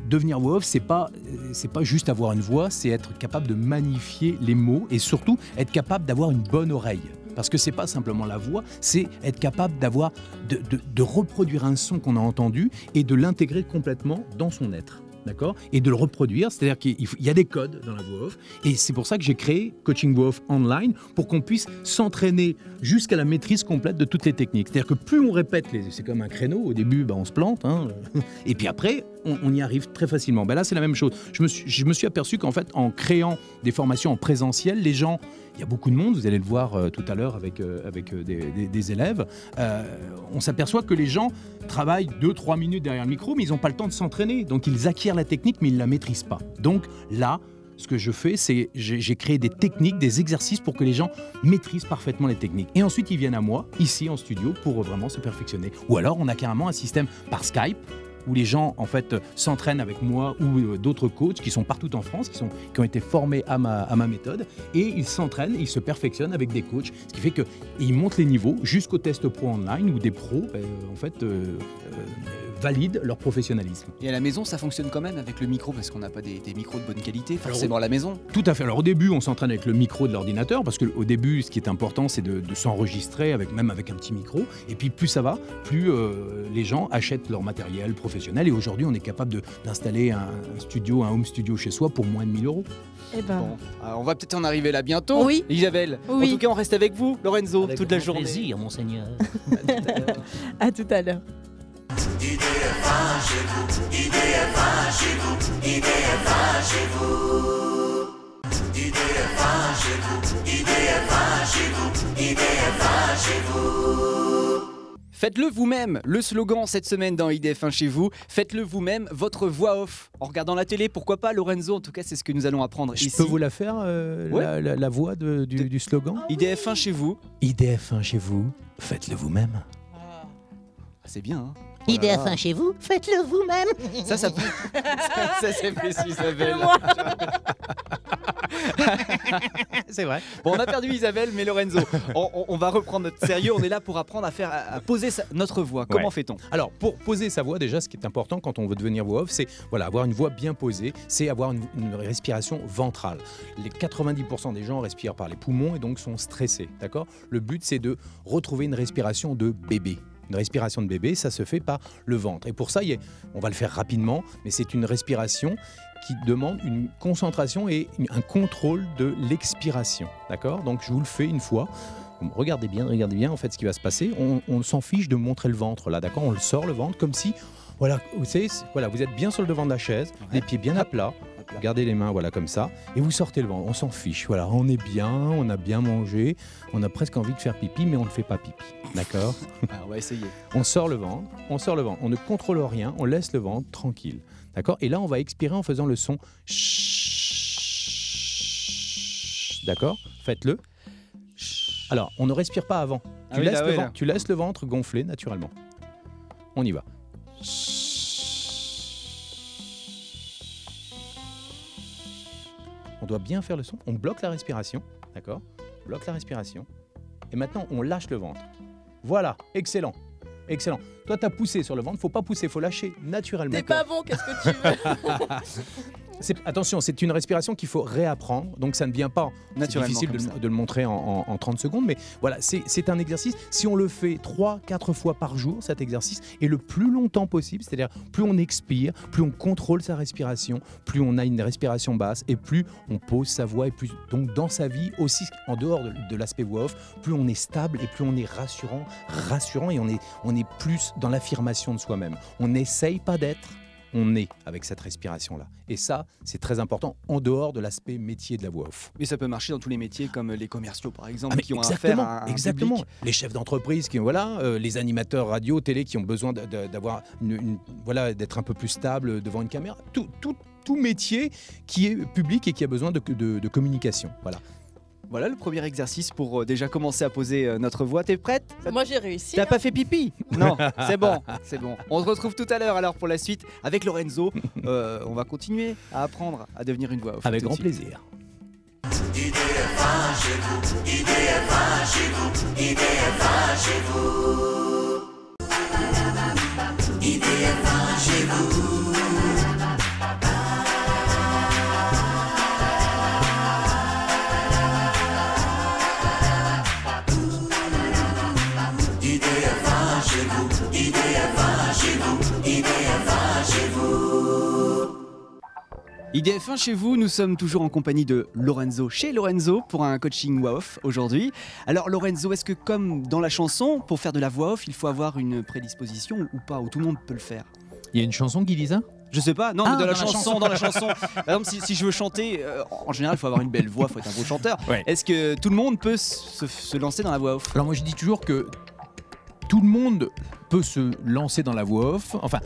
devenir voix off, c'est pas, c'est pas juste avoir une voix, c'est être capable de magnifier les mots et surtout être capable d'avoir une bonne oreille. Parce que c'est pas simplement la voix, c'est être capable d'avoir, de, reproduire un son qu'on a entendu et de l'intégrer complètement dans son être. D'accord? Et de le reproduire, c'est-à-dire qu'il y a des codes dans la voix off. Et c'est pour ça que j'ai créé Coaching Voix Off Online pour qu'on puisse s'entraîner jusqu'à la maîtrise complète de toutes les techniques. C'est-à-dire que plus on répète, les, c'est comme un créneau, au début bah, on se plante, hein, et puis après on, y arrive très facilement. Ben là c'est la même chose. Je me suis, je me suis aperçu qu'en fait en créant des formations en présentiel, les gens, il y a beaucoup de monde, vous allez le voir euh, tout à l'heure avec, euh, avec euh, des, élèves, on s'aperçoit que les gens travaillent 2-3 minutes derrière le micro, mais ils n'ont pas le temps de s'entraîner. Donc ils acquièrent la technique, mais ils ne la maîtrisent pas. Donc là, ce que je fais, c'est j'ai créé des techniques, des exercices pour que les gens maîtrisent parfaitement les techniques. Et ensuite, ils viennent à moi, ici en studio, pour vraiment se perfectionner. Ou alors, on a carrément un système par Skype où les gens en fait s'entraînent avec moi ou euh, d'autres coachs qui sont partout en France, qui, sont, qui ont été formés à ma, à ma méthode, et ils s'entraînent, ils se perfectionnent avec des coachs, ce qui fait qu'ils montent les niveaux jusqu'au test pro online où des pros ben, en fait euh, euh, valident leur professionnalisme. Et à la maison, ça fonctionne quand même avec le micro parce qu'on n'a pas des, des micros de bonne qualité, forcément à la maison. Tout à fait. Alors au début, on s'entraîne avec le micro de l'ordinateur parce qu'au début, ce qui est important, c'est de, de s'enregistrer avec même avec un petit micro. Et puis plus ça va, plus euh, les gens achètent leur matériel professionnel. Et aujourd'hui, on est capable d'installer un, un studio, un home studio chez soi pour moins de 1000 euros. Eh ben, Bon, on va peut-être en arriver là bientôt. Oui. Isabelle. Oui. En tout cas, on reste avec vous, Lorenzo, Avec toute la journée. plaisir, monseigneur. à tout à l'heure. Faites-le vous-même. Le slogan cette semaine dans IDF1 chez vous. Faites-le vous-même, votre voix off. En regardant la télé, pourquoi pas, Lorenzo? En tout cas, c'est ce que nous allons apprendre Je ici. peux vous la faire, euh, Ouais. la, la- la voix de- du, du slogan? IDF1 chez vous. IDF1 chez vous, faites-le vous-même. Ah, c'est bien. Hein Oh là IDF1 là. chez vous, faites-le vous-même. Ça, ça, ça, ça, c'est plus Isabelle. C'est vrai. Bon, on a perdu Isabelle, mais Lorenzo, on, on- on va reprendre notre sérieux. On est là pour apprendre à faire, à, à poser sa- notre voix. Comment Ouais. fait-on? Alors, pour poser sa voix, déjà, ce qui est important quand on veut devenir voix off, c'est voilà, avoir une voix bien posée, c'est avoir une, une respiration ventrale. Les 90% des gens respirent par les poumons et donc sont stressés. D'accord? Le but, c'est de retrouver une respiration de bébé. Une respiration de bébé, ça se fait par le ventre. Et pour ça, il y a- on va le faire rapidement, mais c'est une respiration qui demande une concentration et un contrôle de l'expiration. D'accord? Donc, je vous le fais une fois. Regardez bien, regardez bien en fait ce qui va se passer. On, on s'en fiche de montrer le ventre là, d'accord? On le sort le ventre comme si, voilà, vous savez, voilà, vous êtes bien sur le devant de la chaise, les pieds bien à plat. Gardez les mains, voilà comme ça, et vous sortez le ventre. On s'en fiche, voilà, on est bien, on a bien mangé, on a presque envie de faire pipi, mais on ne fait pas pipi, d'accord Ah, On va essayer. On sort le ventre, on sort le ventre, on ne contrôle rien, on laisse le ventre tranquille, d'accord Et là, on va expirer en faisant le son, d'accord Faites-le. Alors, on ne respire pas avant. Ah Tu, oui, laisses là, le ouais, ventre, là. tu laisses le ventre gonfler naturellement. On y va. On doit bien faire le son. On bloque la respiration, d'accord On bloque la respiration. Et maintenant, on lâche le ventre. Voilà, excellent. Excellent. Toi, tu as poussé sur le ventre, faut pas pousser, faut lâcher naturellement. T'es pas bon, qu'est-ce que tu veux? attention, c'est une respiration qu'il faut réapprendre, donc ça ne vient pas. C'est Naturellement, difficile de, le- ça. de le montrer en, en- en 30 secondes, mais voilà, c'est c'est un exercice. Si on le fait 3-4 fois par jour, cet exercice, et le plus longtemps possible, c'est-à-dire plus on expire, plus on contrôle sa respiration, plus on a une respiration basse, et plus on pose sa voix, et plus donc dans sa vie aussi, en dehors de, de l'aspect voix off, plus on est stable et plus on est rassurant, rassurant, et on est, on est plus dans l'affirmation de soi-même. On n'essaye pas d'être on est avec cette respiration-là. Et ça, c'est très important en dehors de l'aspect métier de la voix off. Mais ça peut marcher dans tous les métiers, comme les commerciaux par exemple, Ah, qui ont affaire à un exactement. public. Les chefs d'entreprise, qui voilà, euh, les animateurs radio, télé, qui ont besoin d'avoir une, une- voilà, d'être un peu plus stable devant une caméra. Tout, tout, tout métier qui est public et qui a besoin de, de- de communication. Voilà. Voilà le premier exercice pour euh, déjà commencer à poser euh, notre voix. T'es prête? Moi j'ai réussi. T'as hein. pas fait pipi? Non, c'est bon, c'est bon. On se retrouve tout à l'heure alors pour la suite avec Lorenzo. Euh, on va continuer à apprendre à devenir une voix off. Avec grand suite. plaisir. IDF1 chez vous, nous sommes toujours en compagnie de Lorenzo chez Lorenzo pour un coaching voix off aujourd'hui. Alors Lorenzo, est-ce que comme dans la chanson, pour faire de la voix off, il faut avoir une prédisposition ou pas, ou tout le monde peut le faire? Il y a une chanson qui dit ça? Je sais pas, non, Ah, mais dans la dans la chanson, chanson. dans la chanson. Par exemple, si, si je veux chanter, euh, en général, il faut avoir une belle voix, il faut être un beau chanteur. Ouais. Est-ce que tout le monde peut se, se lancer dans la voix off? Alors moi je dis toujours que tout le monde peut se lancer dans la voix off. Enfin,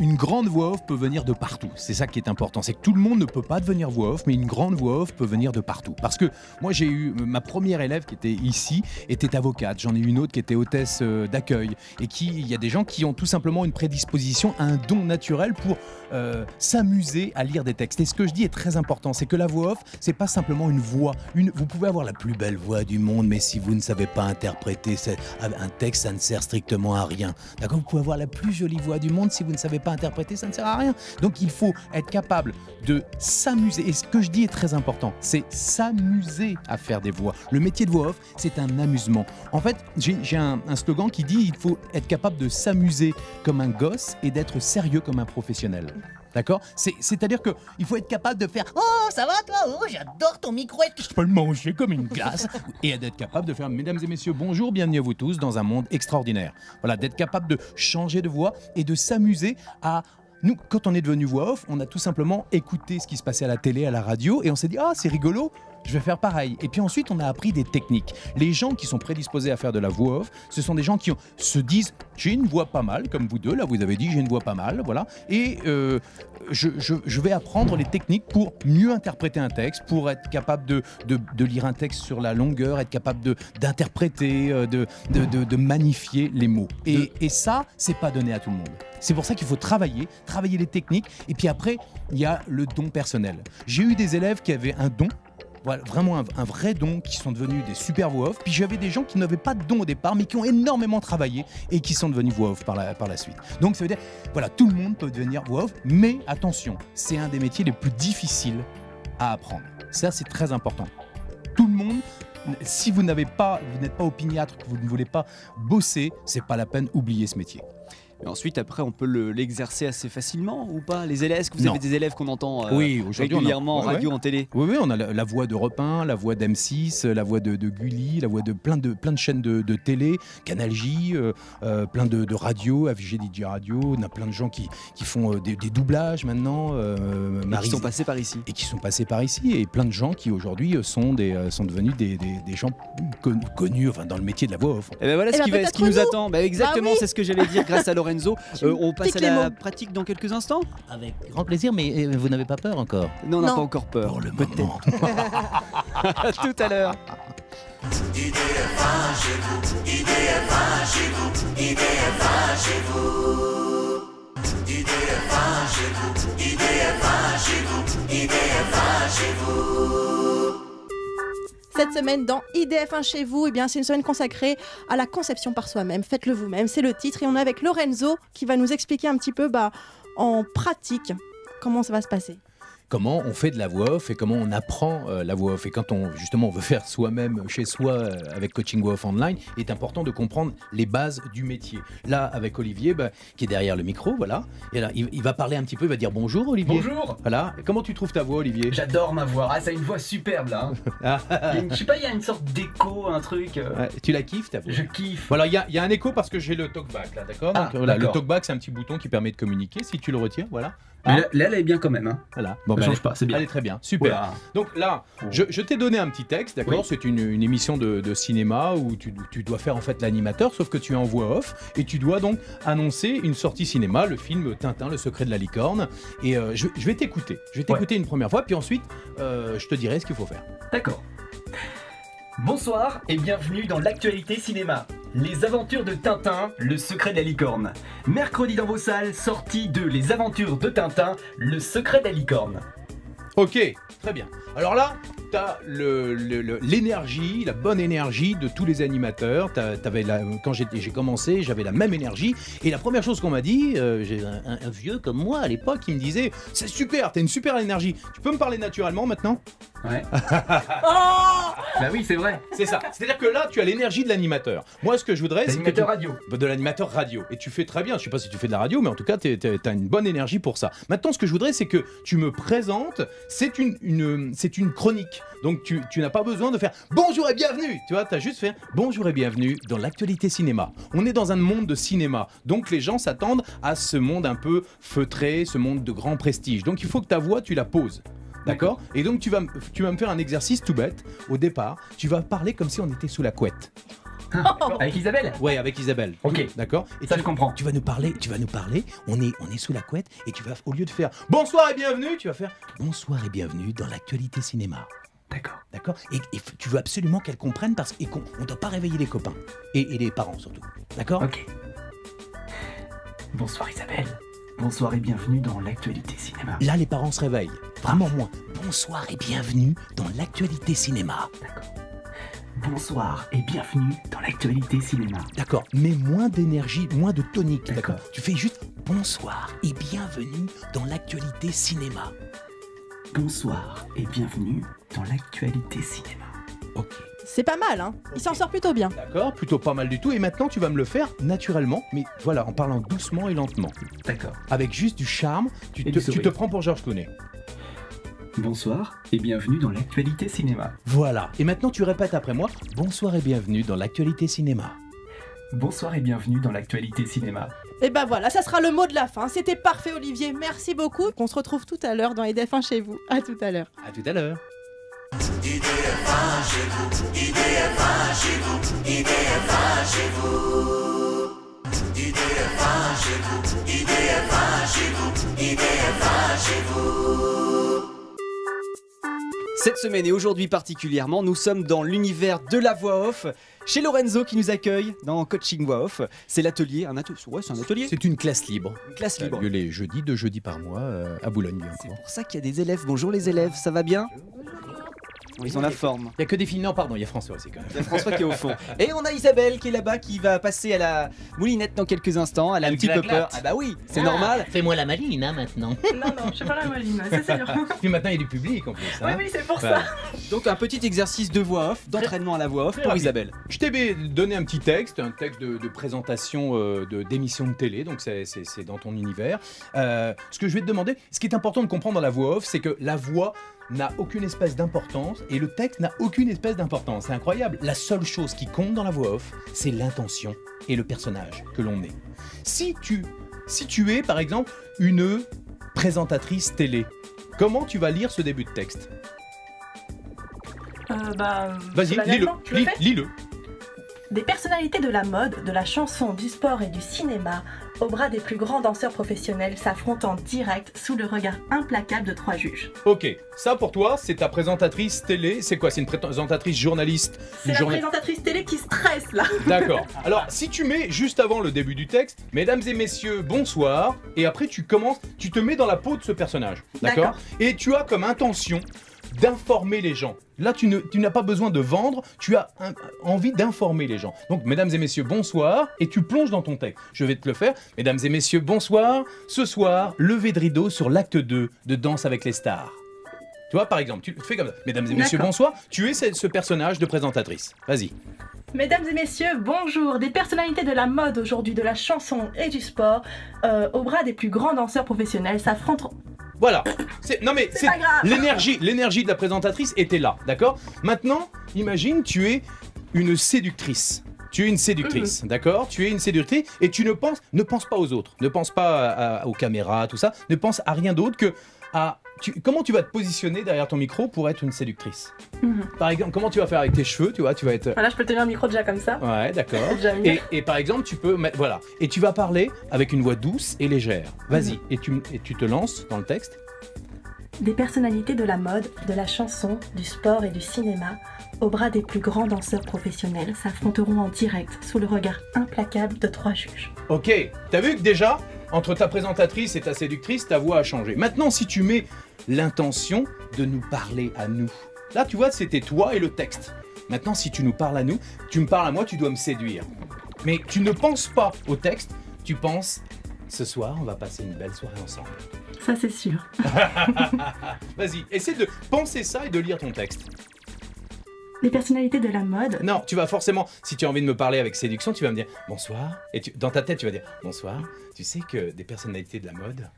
une grande voix off peut venir de partout. C'est ça qui est important. C'est que tout le monde ne peut pas devenir voix off, mais une grande voix off peut venir de partout. Parce que moi j'ai eu ma première élève qui était ici était avocate. J'en ai une autre qui était hôtesse euh, d'accueil. Et qui il y a des gens qui ont tout simplement une prédisposition, un don naturel pour euh, s'amuser à lire des textes. Et ce que je dis est très important, c'est que la voix off, c'est pas simplement une voix. Vous pouvez avoir la plus belle voix du monde, mais si vous ne savez pas interpréter un texte, ça ne sert strictement à rien. D'accord? Vous pouvez avoir la plus jolie voix du monde, si vous ne savez pas interpréter, ça ne sert à rien. Donc il faut être capable de s'amuser. Et ce que je dis est très important, c'est s'amuser à faire des voix. Le métier de voix off, c'est un amusement. En fait, j'ai j'ai un, un slogan qui dit il faut être capable de s'amuser comme un gosse et d'être sérieux comme un professionnel. D'accord? C'est- C'est-à-dire qu'il faut être capable de faire Oh, ça va toi? Oh, j'adore ton micro. Je je peux le manger comme une glace? Et d'être capable de faire mesdames et messieurs bonjour bienvenue à vous tous dans un monde extraordinaire. Voilà d'être capable de changer de voix et de s'amuser à nous quand on est devenu voix off on a tout simplement écouté ce qui se passait à la télé à la radio et on s'est dit ah c'est rigolo je vais faire pareil. Et puis ensuite, on a appris des techniques. Les gens qui sont prédisposés à faire de la voix off, ce sont des gens qui ont- se disent j'ai une voix pas mal, comme vous deux, là vous avez dit j'ai une voix pas mal, voilà. Et euh, je, je- je vais apprendre les techniques pour mieux interpréter un texte, pour être capable de, de- de lire un texte sur la longueur, être capable d'interpréter, euh, de, de, de- de magnifier les mots. Et, et ça, c'est pas donné à tout le monde. C'est pour ça qu'il faut travailler, travailler les techniques. Et puis après, il y a le don personnel. J'ai eu des élèves qui avaient un don. Voilà, vraiment un, vrai don, qui sont devenus des super voix off. Puis j'avais des gens qui n'avaient pas de don au départ, mais qui ont énormément travaillé et qui sont devenus voix off par la, par la suite. Donc ça veut dire, voilà, tout le monde peut devenir voix off, mais attention, c'est un des métiers les plus difficiles à apprendre. Ça, c'est très important. Tout le monde, si vous n'avez pas, vous n'êtes pas opiniâtre, que vous ne voulez pas bosser, c'est pas la peine, oubliez ce métier. Et ensuite, après, on peut le- l'exercer assez facilement ou pas? Les élèves, est-ce que vous Non. avez des élèves qu'on entend euh, Oui, régulièrement en ouais, radio, ouais. en télé Oui, oui, on a la, la voix de Repin, la voix d'M6, la voix de, de Gulli, la voix de plein de, plein de chaînes de, de télé, Canal J, euh, euh, plein de, de radios, FG DJ Radio. On a plein de gens qui, qui font des, des doublages maintenant. euh, Et qui sont passés par ici. et qui sont passés par ici et plein de gens qui aujourd'hui sont, des, sont devenus des, des- des gens con- connus enfin, dans le métier de la voix off. Et ben voilà Eh ce, ben qui, va- ce qui nous nous. attend. Bah, exactement, Bah oui. c'est ce que j'allais dire grâce à Lorenzo. Euh, on passe à la mots. pratique dans quelques instants Avec grand plaisir, mais euh, vous n'avez pas peur encore? Non, on n'a pas encore peur. Pour le Peut-être. moment. À tout à l'heure. Cette semaine dans IDF1 chez vous, eh c'est une semaine consacrée à la conception par soi-même. Faites-le vous-même, c'est le titre. Et on est avec Lorenzo qui va nous expliquer un petit peu bah, en pratique comment ça va se passer. Comment on fait de la voix off et comment on apprend euh, la voix off. Et quand on justement on veut faire soi-même chez soi euh, avec Coaching Voix Off Online, il est important de comprendre les bases du métier. Là, avec Olivier, bah, qui est derrière le micro, voilà. Et là, il, il va parler un petit peu, il va dire bonjour Olivier. Bonjour Voilà. Et comment tu trouves ta voix, Olivier? J'adore ma voix. Ah, ça a une voix superbe là. hein. Une- Je sais pas, il y a une sorte d'écho, un truc. euh, ouais, Tu la kiffes ta voix? Je kiffe. Voilà, il y, a- il y a un écho parce que j'ai le talkback là, d'accord? Ah, voilà, Le talkback, c'est un petit bouton qui permet de communiquer. Si tu le retires, voilà. Mais là, là, elle est bien quand même. Hein. Voilà. Bon, Ça bah, change pas, c'est bien. Elle est très bien, super. Oula. Donc là, je, je t'ai donné un petit texte, d'accord Oui. C'est une, une émission de, de cinéma où tu, tu dois faire en fait l'animateur, sauf que tu es en voix off et tu dois donc annoncer une sortie cinéma, le film Tintin, le secret de la licorne. Et euh, je, je vais t'écouter. Je vais t'écouter une première fois, puis ensuite, euh, je te dirai ce qu'il faut faire. D'accord. Bonsoir et bienvenue dans l'actualité cinéma. Les aventures de Tintin, le secret de la licorne. Mercredi dans vos salles, sortie de Les aventures de Tintin, le secret de la licorne. Ok, très bien. Alors là, tu as l'énergie, la bonne énergie de tous les animateurs. T'as- la- quand j'ai commencé, j'avais la même énergie. Et la première chose qu'on m'a dit, euh, j'ai un, un- un vieux comme moi à l'époque qui me disait C'est super, t'as une super énergie. Tu peux me parler naturellement maintenant? Ouais. bah oui, c'est vrai. C'est ça. C'est-à-dire que là, tu as l'énergie de l'animateur. Moi, ce que je voudrais, c'est tu- L'animateur radio. de l'animateur radio. Et tu fais très bien. Je sais pas si tu fais de la radio, mais en tout cas, tu as une bonne énergie pour ça. Maintenant, ce que je voudrais, c'est que tu me présentes. C'est une, une- c'est une chronique. Donc, tu, tu n'as pas besoin de faire bonjour et bienvenue. Tu vois, tu as juste fait bonjour et bienvenue dans l'actualité cinéma. On est dans un monde de cinéma. Donc, les gens s'attendent à ce monde un peu feutré, ce monde de grand prestige. Donc, il faut que ta voix, tu la poses. D'accord? Et donc, tu vas, me- tu vas me faire un exercice tout bête. Au départ, tu vas parler comme si on était sous la couette. Avec Isabelle? Ouais, avec Isabelle. Ok. D'accord? Et Ça, tu, je comprends. tu vas nous parler, tu vas nous parler. On est, on est sous la couette et tu vas, au lieu de faire bonsoir et bienvenue, tu vas faire bonsoir et bienvenue dans l'actualité cinéma. D'accord. D'accord? Et, tu veux absolument qu'elle comprenne parce qu'on ne doit pas réveiller les copains et, et les parents surtout. D'accord? Ok. Bonsoir Isabelle. Bonsoir et bienvenue dans l'actualité cinéma. Là, les parents se réveillent. Vraiment moins. Bonsoir et bienvenue dans l'actualité cinéma. D'accord. Bonsoir et bienvenue dans l'actualité cinéma. D'accord, mais moins d'énergie, moins de tonique. D'accord. Tu fais juste bonsoir et bienvenue dans l'actualité cinéma. Bonsoir et bienvenue dans l'actualité cinéma. Ok. C'est pas mal, hein Il s'en sort plutôt bien. D'accord, plutôt pas mal du tout. Et maintenant, tu vas me le faire naturellement, mais voilà, en parlant doucement et lentement. D'accord. Avec juste du charme, tu, Et te, du tu sourire. te prends pour Georges Clooney. Bonsoir et bienvenue dans l'actualité cinéma. Voilà. Et maintenant, tu répètes après moi bonsoir et bienvenue dans l'actualité cinéma. Bonsoir et bienvenue dans l'actualité cinéma. Et ben voilà, ça sera le mot de la fin. C'était parfait, Olivier. Merci beaucoup. On se retrouve tout à l'heure dans EDF1 chez vous. À tout à l'heure. À tout à l'heure. Cette semaine et aujourd'hui particulièrement, nous sommes dans l'univers de la voix off chez Lorenzo qui nous accueille dans Coaching Voix Off. C'est l'atelier, un atelier, ouais, c'est un atelier, C'est une classe libre. une classe a libre. lieu les jeudis, deux jeudis par mois euh, à boulogne C'est encore. pour ça qu'il y a des élèves. Bonjour les élèves, ça va bien? Ils ont la forme. Il y a que des filles. Non, pardon, il y a François aussi quand même. Il y a François qui est au fond. Et on a Isabelle qui est là-bas qui va passer à la moulinette dans quelques instants. Elle a un petit peu peur. Ah bah oui, c'est normal. Fais-moi la maline, hein, maintenant. Non, non, je suis pas la maline, c'est sûr. Puis maintenant, il y a du public en plus. oui, hein. oui, c'est pour ça. Donc un petit exercice de voix off, d'entraînement à la voix off pour. Isabelle. Je t'ai donné un petit texte, un texte de, de présentation euh, de d'émission de télé, donc c'est- c'est c'est dans ton univers. Euh, ce que je vais te demander, ce qui est important de comprendre dans la voix off, c'est que la voix n'a aucune espèce d'importance et le texte n'a aucune espèce d'importance. C'est incroyable. La seule chose qui compte dans la voix off, c'est l'intention et le personnage que l'on est. Si tu, si tu es par exemple une présentatrice télé, comment tu vas lire ce début de texte? Euh, bah, Vas-y, lis-le, lis- fais. lis-le. Des personnalités de la mode, de la chanson, du sport et du cinéma, au bras des plus grands danseurs professionnels, s'affrontent en direct sous le regard implacable de trois juges. Ok, ça pour toi, c'est ta présentatrice télé. C'est quoi C'est une présentatrice journaliste C'est Une la journa- présentatrice télé qui stresse là. D'accord. Alors, si tu mets juste avant le début du texte, mesdames et messieurs, bonsoir, et après tu commences, tu te mets dans la peau de ce personnage. D'accord. Et tu as comme intention d'informer les gens. Là, tu n'as pas besoin de vendre, tu as un- envie d'informer les gens. Donc, mesdames et messieurs, bonsoir, et tu plonges dans ton texte. Je vais te le faire. Mesdames et messieurs, bonsoir. Ce soir, levé de rideau sur l'acte 2 de Danse avec les stars. Tu vois, par exemple, tu fais comme ça. Mesdames et messieurs, bonsoir. Tu es ce, ce personnage de présentatrice. Vas-y. Mesdames et messieurs, bonjour. Des personnalités de la mode aujourd'hui, de la chanson et du sport, euh, au bras des plus grands danseurs professionnels, s'affrontent. Voilà. C'est- Non mais C'est l'énergie, l'énergie de la présentatrice était là, d'accord? Maintenant, imagine, tu es une séductrice. Tu es une séductrice, Mhm. d'accord? Tu es une séductrice et tu ne penses, ne pense pas aux autres, ne pense pas à- à- aux caméras, tout ça, ne pense à rien d'autre que à tu- comment tu vas te positionner derrière ton micro pour être une séductrice. Mhm. Par exemple, comment tu vas faire avec tes cheveux, tu vois Tu vas être Voilà, je peux tenir un micro déjà comme ça. Ouais, d'accord. Et, et par exemple, tu peux mettre. Voilà. Et tu vas parler avec une voix douce et légère. Vas-y. Mhm. Et, tu, et tu te lances dans le texte. Des personnalités de la mode, de la chanson, du sport et du cinéma, au bras des plus grands danseurs professionnels, s'affronteront en direct sous le regard implacable de trois juges. Ok. T'as vu que déjà, entre ta présentatrice et ta séductrice, ta voix a changé. Maintenant, si tu mets l'intention de nous parler à nous. Là, tu vois, c'était toi et le texte. Maintenant, si tu nous parles à nous, tu me parles à moi, tu dois me séduire. Mais tu ne penses pas au texte, tu penses. Ce soir, on va passer une belle soirée ensemble. Ça, c'est sûr. Vas-y, essaie de penser ça et de lire ton texte. Les personnalités de la mode, Non, tu vas forcément, si tu as envie de me parler avec séduction, tu vas me dire bonsoir. Et tu- dans ta tête, tu vas dire bonsoir. Tu sais que des personnalités de la mode.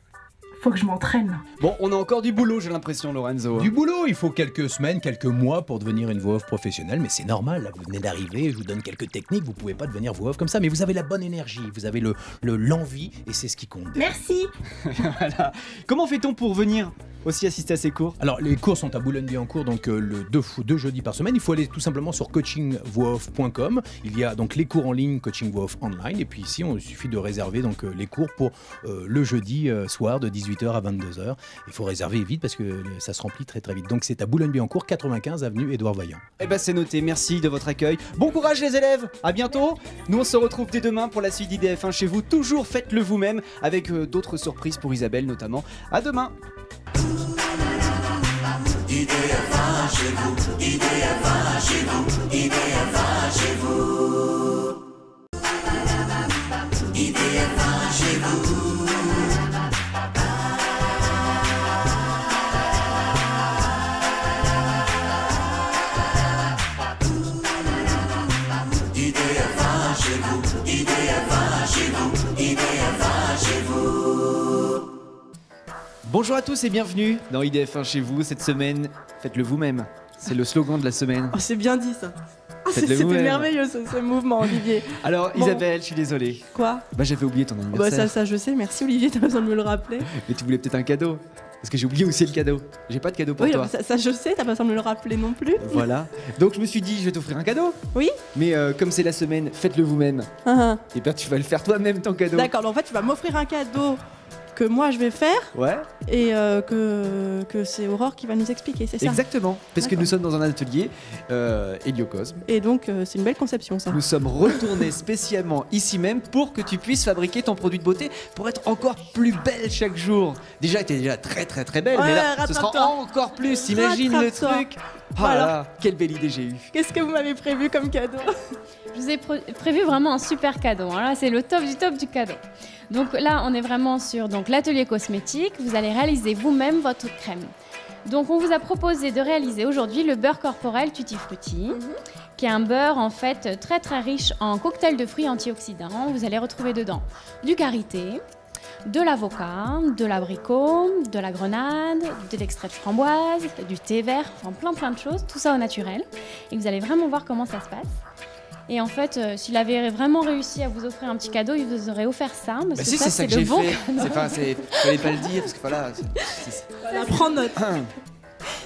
Faut que je m'entraîne. Bon, on a encore du boulot, j'ai l'impression, Lorenzo. Du boulot, il faut quelques semaines, quelques mois pour devenir une voix off professionnelle, mais c'est normal. Là, vous venez d'arriver, je vous donne quelques techniques. Vous pouvez pas devenir voix off comme ça, mais vous avez la bonne énergie, vous avez le le- l'envie, et c'est ce qui compte. Merci. voilà. Comment fait-on pour venir aussi assister à ces cours? Alors, les cours sont à Boulogne-Billancourt, donc euh, le deux, deux jeudis par semaine. Il faut aller tout simplement sur coachingvoixoff.com. Il y a donc les cours en ligne, coaching voix off online. Et puis ici, on, il suffit de réserver donc euh, les cours pour euh, le jeudi euh, soir de 18h à 22h. Il faut réserver vite parce que ça se remplit très très vite. Donc c'est à Boulogne-Billancourt, 95 avenue Édouard Vaillant. Eh ben c'est noté, merci de votre accueil. Bon courage les élèves, à bientôt. Nous on se retrouve dès demain pour la suite d'IDF1 chez vous. Toujours faites-le vous-même avec euh, d'autres surprises pour Isabelle notamment. À demain. Bonjour à tous et bienvenue dans IDF1 chez vous. Cette semaine, faites-le vous-même. C'est le slogan de la semaine. Oh, c'est bien dit ça. Ah, C'était merveilleux ce, ce mouvement, Olivier. Alors Bon. Isabelle, je suis désolé. Quoi? Bah j'avais oublié ton Bah anniversaire. ça, ça je sais, merci Olivier, t'as besoin de me le rappeler. Mais tu voulais peut-être un cadeau. Parce que j'ai oublié aussi le cadeau. J'ai pas de cadeau pour Oui, toi. bah, ça, ça, je sais, t'as pas besoin de me le rappeler non plus. Voilà. Donc je me suis dit, je vais t'offrir un cadeau. Oui. Mais euh, comme c'est la semaine, faites-le vous-même. Ah, ah. Et bien tu vas le faire toi-même ton cadeau. D'accord, donc en fait tu vas m'offrir un cadeau que moi je vais faire Ouais. et euh, que, que c'est Aurore qui va nous expliquer, c'est ça Exactement. Parce que nous sommes dans un atelier euh, Héliocosme. Et donc euh, c'est une belle conception ça. Nous sommes retournés spécialement ici même pour que tu puisses fabriquer ton produit de beauté pour être encore plus belle chaque jour. Déjà, tu es déjà très très très belle, mais Ouais, là, ce sera encore plus. Imagine le truc. Voilà. là là, quelle belle idée j'ai eue. Qu'est-ce que vous m'avez prévu comme cadeau Je vous ai prévu vraiment un super cadeau. hein. Là, c'est le top du top du cadeau. Donc là, on est vraiment sur donc l'atelier cosmétique. Vous allez réaliser vous-même votre crème. Donc, on vous a proposé de réaliser aujourd'hui le beurre corporel Tutti Frutti, qui est un beurre en fait très très riche en cocktail de fruits antioxydants. Vous allez retrouver dedans du karité, de l'avocat, de l'abricot, de la grenade, de l'extrait de framboise, du thé vert, enfin plein plein de choses, tout ça au naturel. Et vous allez vraiment voir comment ça se passe. Et en fait, euh, s'il avait vraiment réussi à vous offrir un petit cadeau, il vous aurait offert ça. Parce Bah que si, ça, c'est ça que le j'ai bon fait. cadeau. C'est pas, c'est, fallait pas le dire parce que voilà. Voilà, prends note.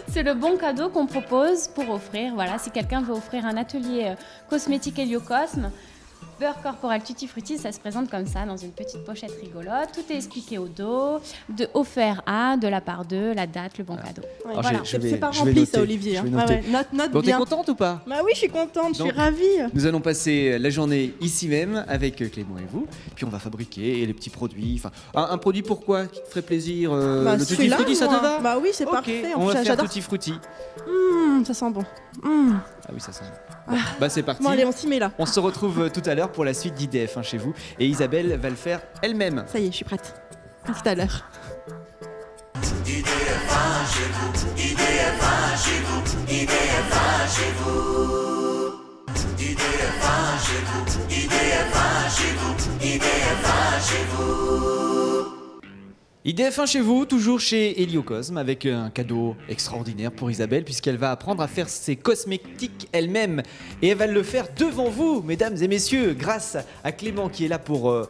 C'est le bon cadeau qu'on propose pour offrir. Voilà, si quelqu'un veut offrir un atelier euh, cosmétique Héliocosme, Beurre corporel tutti frutti, ça se présente comme ça dans une petite pochette rigolote. Tout est expliqué au dos, de offert à, de la part de, la date, le bon cadeau. Ouais, Alors, voilà, c'est pas rempli noter, ça, Olivier. hein. Ouais, ouais, Note, note Bon, t'es contente ou pas? Bah oui, je suis contente, je suis ravie. Nous allons passer la journée ici même avec Clément et vous, puis on va fabriquer les petits produits. Enfin, un, un produit pourquoi qui te ferait plaisir euh, Bah, Le tutti celui-là, frutti, ça te va? Bah oui, c'est parfait. On va faire tutti frutti. Mmh, ça sent bon. Mmh. Ah oui, ça sent. Bon, bah c'est parti. Bon, allez, on s'y met là. On se retrouve euh, tout à l'heure pour la suite d'IDF hein, chez vous. Et Isabelle va le faire elle-même. Ça y est, je suis prête. À tout à l'heure. IDF1 chez vous, toujours chez Heliocosme, avec un cadeau extraordinaire pour Isabelle, puisqu'elle va apprendre à faire ses cosmétiques elle-même. Et elle va le faire devant vous, mesdames et messieurs, grâce à Clément qui est là pour euh,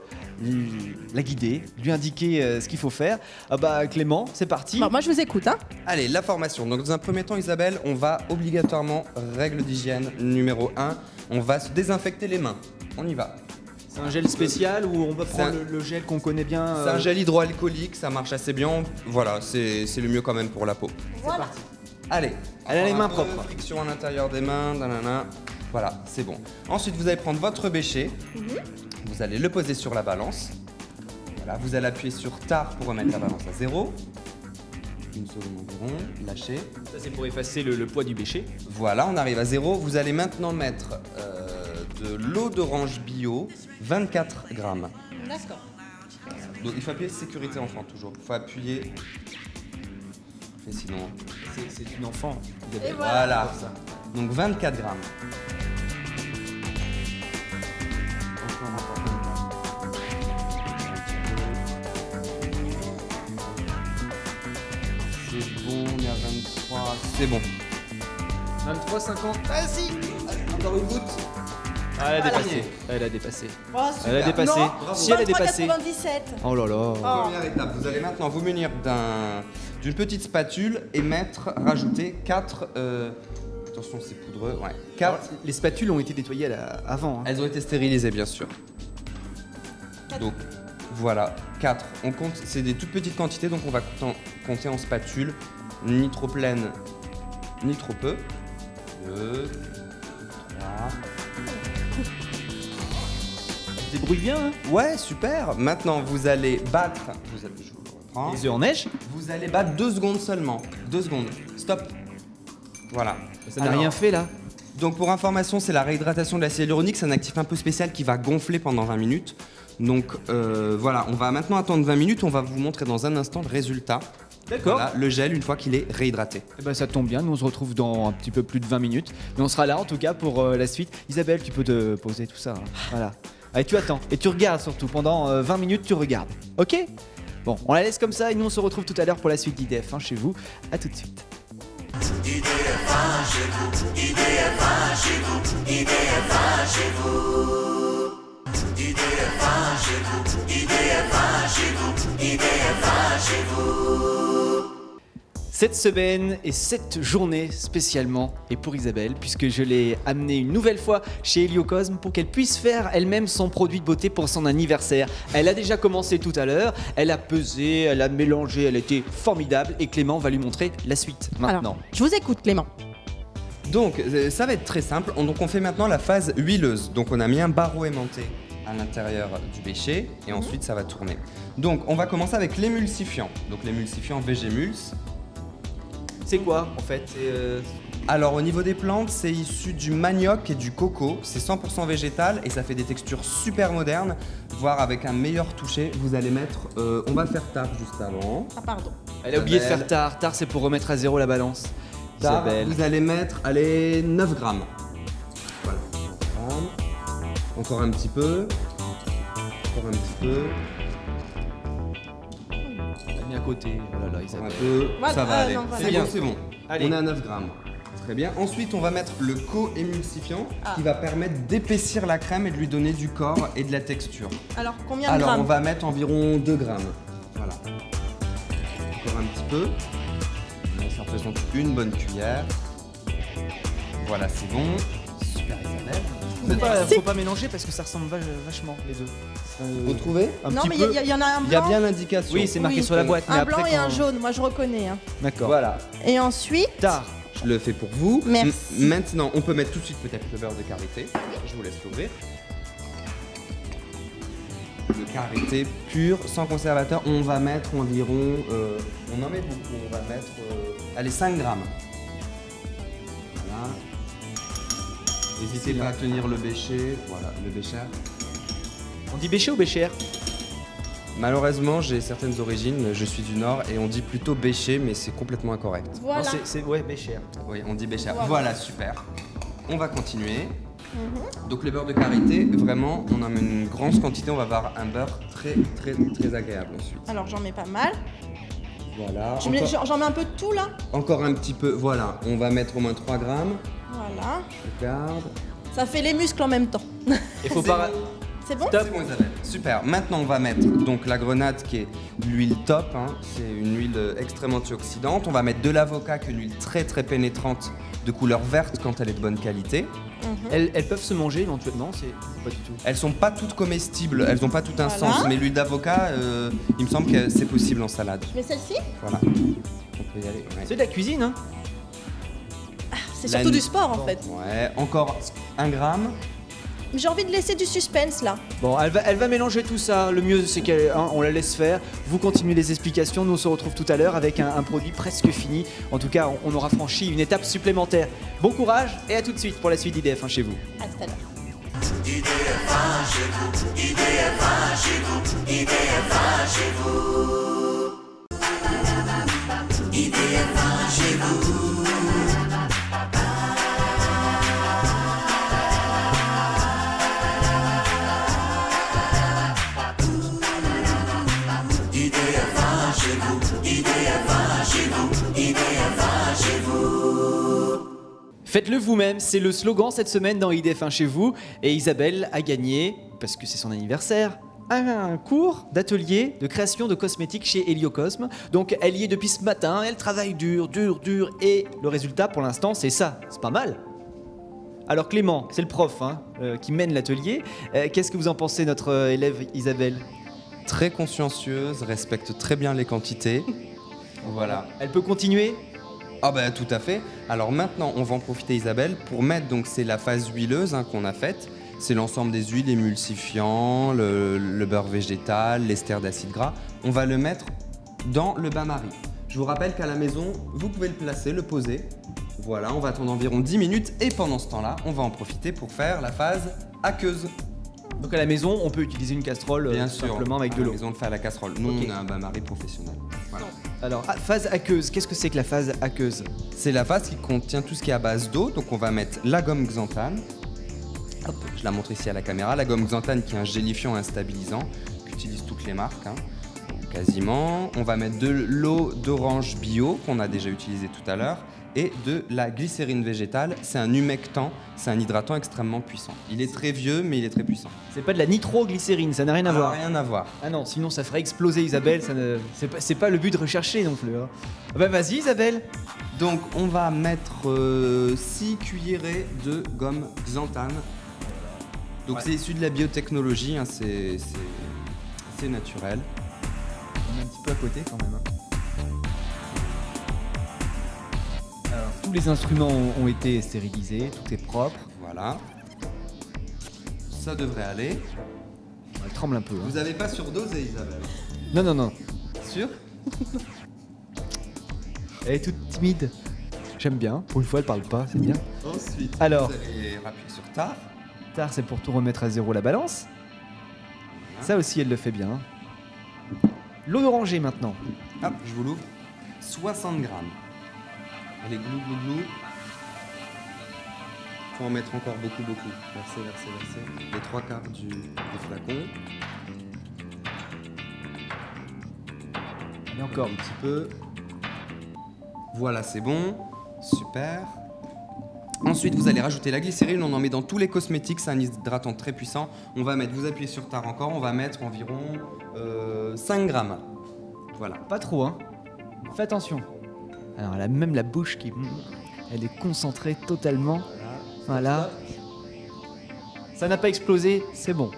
la guider, lui indiquer euh, ce qu'il faut faire. Ah bah Clément, c'est parti. Bon, moi, je vous écoute. Hein. Allez, la formation. Donc, dans un premier temps, Isabelle, on va obligatoirement, règle d'hygiène numéro 1, on va se désinfecter les mains. On y va. C'est un gel spécial ou on peut C'est prendre un- le, le gel qu'on connaît bien C'est euh, un gel hydroalcoolique, ça marche assez bien. Voilà, c'est c'est le mieux quand même pour la peau. Voilà. Allez. Elle a les mains propres. Friction à l'intérieur des mains, nanana. Voilà, c'est bon. Ensuite, vous allez prendre votre bécher. Vous allez le poser sur la balance. Voilà, vous allez appuyer sur tard pour remettre la balance à zéro. Une seconde environ, lâchez. Ça c'est pour effacer le, le poids du bécher. Voilà, on arrive à zéro. Vous allez maintenant mettre euh, de l'eau d'orange bio, 24 grammes. D'accord. Donc il faut appuyer sécurité enfant toujours. Il faut appuyer. Et sinon. C'est- une enfant. Et Voilà. Donc 24 grammes. Encore, encore 24. C'est bon, on est à 23. C'est bon. 23, 50. Ah si Encore une goutte Ah, elle a Voilà. dépassé. Elle a dépassé. Oh, Elle a dépassé. Non, Si elle a dépassé. 23,97. Oh là là. Oh. Première étape, vous allez maintenant vous munir d'un- d'une petite spatule et mettre, rajouter 4. attention, c'est poudreux. Ouais. 4. Alors, les spatules ont été nettoyées la- avant. hein. Elles ont été stérilisées, bien sûr. Donc, voilà, 4. On compte, c'est des toutes petites quantités, donc on va compter en, compter en spatule, ni trop pleine, ni trop peu. 2, 3. Te débrouilles bien, hein Ouais, super. Maintenant, vous allez battre. Vous allez, je vous reprends. Les œufs en neige Vous allez battre 2 secondes seulement. 2 secondes. Stop. Voilà. Ça n'a rien fait là. Donc pour information, c'est la réhydratation de l'acide hyaluronique, c'est un actif un peu spécial qui va gonfler pendant 20 minutes. Donc euh, voilà, on va maintenant attendre 20 minutes, on va vous montrer dans un instant le résultat. D'accord. Voilà, le gel une fois qu'il est réhydraté. Eh ben, ça tombe bien, nous on se retrouve dans un petit peu plus de 20 minutes. Mais on sera là en tout cas pour euh, la suite. Isabelle, tu peux te poser tout ça. hein. Voilà. Allez, tu attends. Et tu regardes surtout. Pendant euh, 20 minutes, tu regardes. Ok? Bon, on la laisse comme ça et nous on se retrouve tout à l'heure pour la suite d'IDF1 chez vous. A tout de suite. Cette semaine et cette journée spécialement est pour Isabelle puisque je l'ai amenée une nouvelle fois chez Heliocosme pour qu'elle puisse faire elle-même son produit de beauté pour son anniversaire. Elle a déjà commencé tout à l'heure, elle a pesé, elle a mélangé, elle était formidable et Clément va lui montrer la suite maintenant. Alors, je vous écoute, Clément. Donc euh, ça va être très simple. On- donc on fait maintenant la phase huileuse. Donc on a mis un barreau aimanté à l'intérieur du bécher et ensuite ça va tourner. Donc on va commencer avec l'émulsifiant. Donc l'émulsifiant Végémulse. C'est quoi en fait C'est, euh, Alors au niveau des plantes, c'est issu du manioc et du coco. C'est 100% végétal et ça fait des textures super modernes, voire avec un meilleur toucher. Vous allez mettre, euh, on va faire tard juste avant. Ah, pardon. Elle a oublié de faire tard. Tard c'est pour remettre à zéro la balance. Tard, vous allez mettre, allez, 9 grammes. Voilà. 9 grammes. Encore un petit peu. Encore un petit peu. A mis à côté. Oh là un peu. Ça va euh, aller. non, voilà. C'est bien. bon, c'est bon. Allez. On est à 9 grammes. Très bien. Ensuite, on va mettre le co-émulsifiant Ah. qui va permettre d'épaissir la crème et de lui donner du corps et de la texture. Alors, combien de Alors, grammes on va mettre environ 2 grammes. Voilà. Encore un petit peu. Ça représente une bonne cuillère. Voilà, c'est bon. Super Isabelle. Faut pas, faut pas mélanger parce que ça ressemble vach- vachement les deux. Euh, Vous trouvez un Non, petit mais il y en a un Il y a blanc, bien l'indication. Oui, c'est marqué Oui. sur la boîte. mais un après, blanc et un jaune. Moi, je reconnais. hein. D'accord. Voilà, Et ensuite, Tard. je le fais pour vous. Merci. M- maintenant, on peut mettre tout de suite peut-être le beurre de karité. Je vous laisse l'ouvrir. Le karité pur, sans conservateur. On va mettre environ. euh, on en met beaucoup. On va mettre. euh, allez, 5 grammes. Voilà. N'hésitez pas à tenir le bécher. Voilà, le bécher. On dit Bécher ou Bécher Malheureusement, j'ai certaines origines. Je suis du Nord et on dit plutôt bécher, mais c'est complètement incorrect. voilà. Non, c'est- ouais, Bécher. Oui, on dit bécher. Voilà. Voilà, super. On va continuer. Donc le beurre de karité, vraiment, on en met une grande quantité. On va avoir un beurre très, très, très agréable ensuite. Alors, j'en mets pas mal. Voilà. Mets- Encore, J'en j'en mets un peu de tout là. encore un petit peu. Voilà. On va mettre au moins 3 grammes. Voilà. Regarde. Ça fait les muscles en même temps. Il faut C'est pas. bon. C'est bon Isabelle. Super. Maintenant on va mettre donc la grenade qui est l'huile top. hein. C'est une huile euh, extrêmement antioxydante. On va mettre de l'avocat qui est une huile très très pénétrante de couleur verte quand elle est de bonne qualité. Elles, elles peuvent se manger éventuellement, c'est pas du tout. Elles sont pas toutes comestibles, elles ont pas tout un Voilà. sens, mais l'huile d'avocat, euh, il me semble que c'est possible en salade. Je mets celle-ci. Voilà. On peut y aller. ouais. C'est de la cuisine, hein C'est surtout du sport en fait. Ouais, encore un gramme. J'ai envie de laisser du suspense là. Bon, elle va, elle va mélanger tout ça. Le mieux, c'est qu'on la laisse faire. Vous continuez les explications. Nous, on se retrouve tout à l'heure avec un, un produit presque fini. En tout cas, on, on aura franchi une étape supplémentaire. Bon courage et à tout de suite pour la suite d'IDF1 chez vous. À tout à l'heure. Faites-le vous-même, c'est le slogan cette semaine dans IDF1 chez vous. Et Isabelle a gagné, parce que c'est son anniversaire, un cours d'atelier de création de cosmétiques chez Heliocosme. Donc elle y est depuis ce matin, elle travaille dur, dur, dur, et le résultat pour l'instant c'est ça, c'est pas mal. Alors Clément, c'est le prof hein, euh, qui mène l'atelier. Euh, Qu'est-ce que vous en pensez, notre euh, élève Isabelle? Très consciencieuse, respecte très bien les quantités. Voilà. Elle peut continuer? Ah bah tout à fait. Alors maintenant, on va en profiter Isabelle pour mettre donc c'est la phase huileuse hein, qu'on a faite. C'est l'ensemble des huiles émulsifiants, le, le beurre végétal, l'ester d'acide gras. On va le mettre dans le bain-marie. Je vous rappelle qu'à la maison, vous pouvez le placer, le poser. Voilà, on va attendre environ 10 minutes et pendant ce temps-là, on va en profiter pour faire la phase aqueuse. Donc à la maison, on peut utiliser une casserole euh, Bien sûr, simplement avec à de la l'eau. maison, le faire à la casserole. Nous, on a un bain-marie professionnel. Alors, ah, phase aqueuse, qu'est-ce que c'est que la phase aqueuse? C'est la phase qui contient tout ce qui est à base d'eau. Donc on va mettre la gomme xanthane. Je la montre ici à la caméra. La gomme xanthane qui est un gélifiant et un stabilisant qu'utilisent toutes les marques. hein. Quasiment. On va mettre de l'eau d'orange bio qu'on a déjà utilisé tout à l'heure et de la glycérine végétale. C'est un humectant, c'est un hydratant extrêmement puissant. Il est très vieux mais il est très puissant. C'est pas de la nitroglycérine, ça n'a rien à Alors, voir. rien à voir. Ah non, sinon ça ferait exploser Isabelle, ça ne- c'est pas, le but recherché non plus. hein. Ah Bah vas-y Isabelle Donc on va mettre 6 cuillerées de gomme xanthane. Donc Ouais. c'est issu de la biotechnologie, hein, c'est naturel. On est un petit peu à côté quand même. hein. Tous les instruments ont, ont été stérilisés, tout est propre. Voilà. Ça devrait aller. Elle tremble un peu. hein. Vous avez pas surdosé Isabelle Non, non, non. Sûr Elle est toute timide. J'aime bien. Pour une fois, elle parle pas, c'est bien. Ensuite, Alors. vous allez appuyer sur tard. Tard, c'est pour tout remettre à zéro la balance. Ça aussi, elle le fait bien. L'eau d'oranger maintenant. Hop, je vous l'ouvre. 60 grammes. Allez, glou, glou, glou. Faut en mettre encore beaucoup, beaucoup. Versez, versez, versez. Les trois quarts du, flacon. Et encore. un petit peu. Voilà, c'est bon. Super. Ensuite, vous allez rajouter la glycérine. On en met dans tous les cosmétiques. C'est un hydratant très puissant. On va mettre, vous appuyez sur tard encore, on va mettre environ euh, 5 grammes. Voilà. Pas trop, hein. Fais attention. Alors là, même la bouche qui. Hmm. Elle est concentrée totalement. Voilà. Ça n'a pas explosé, c'est bon.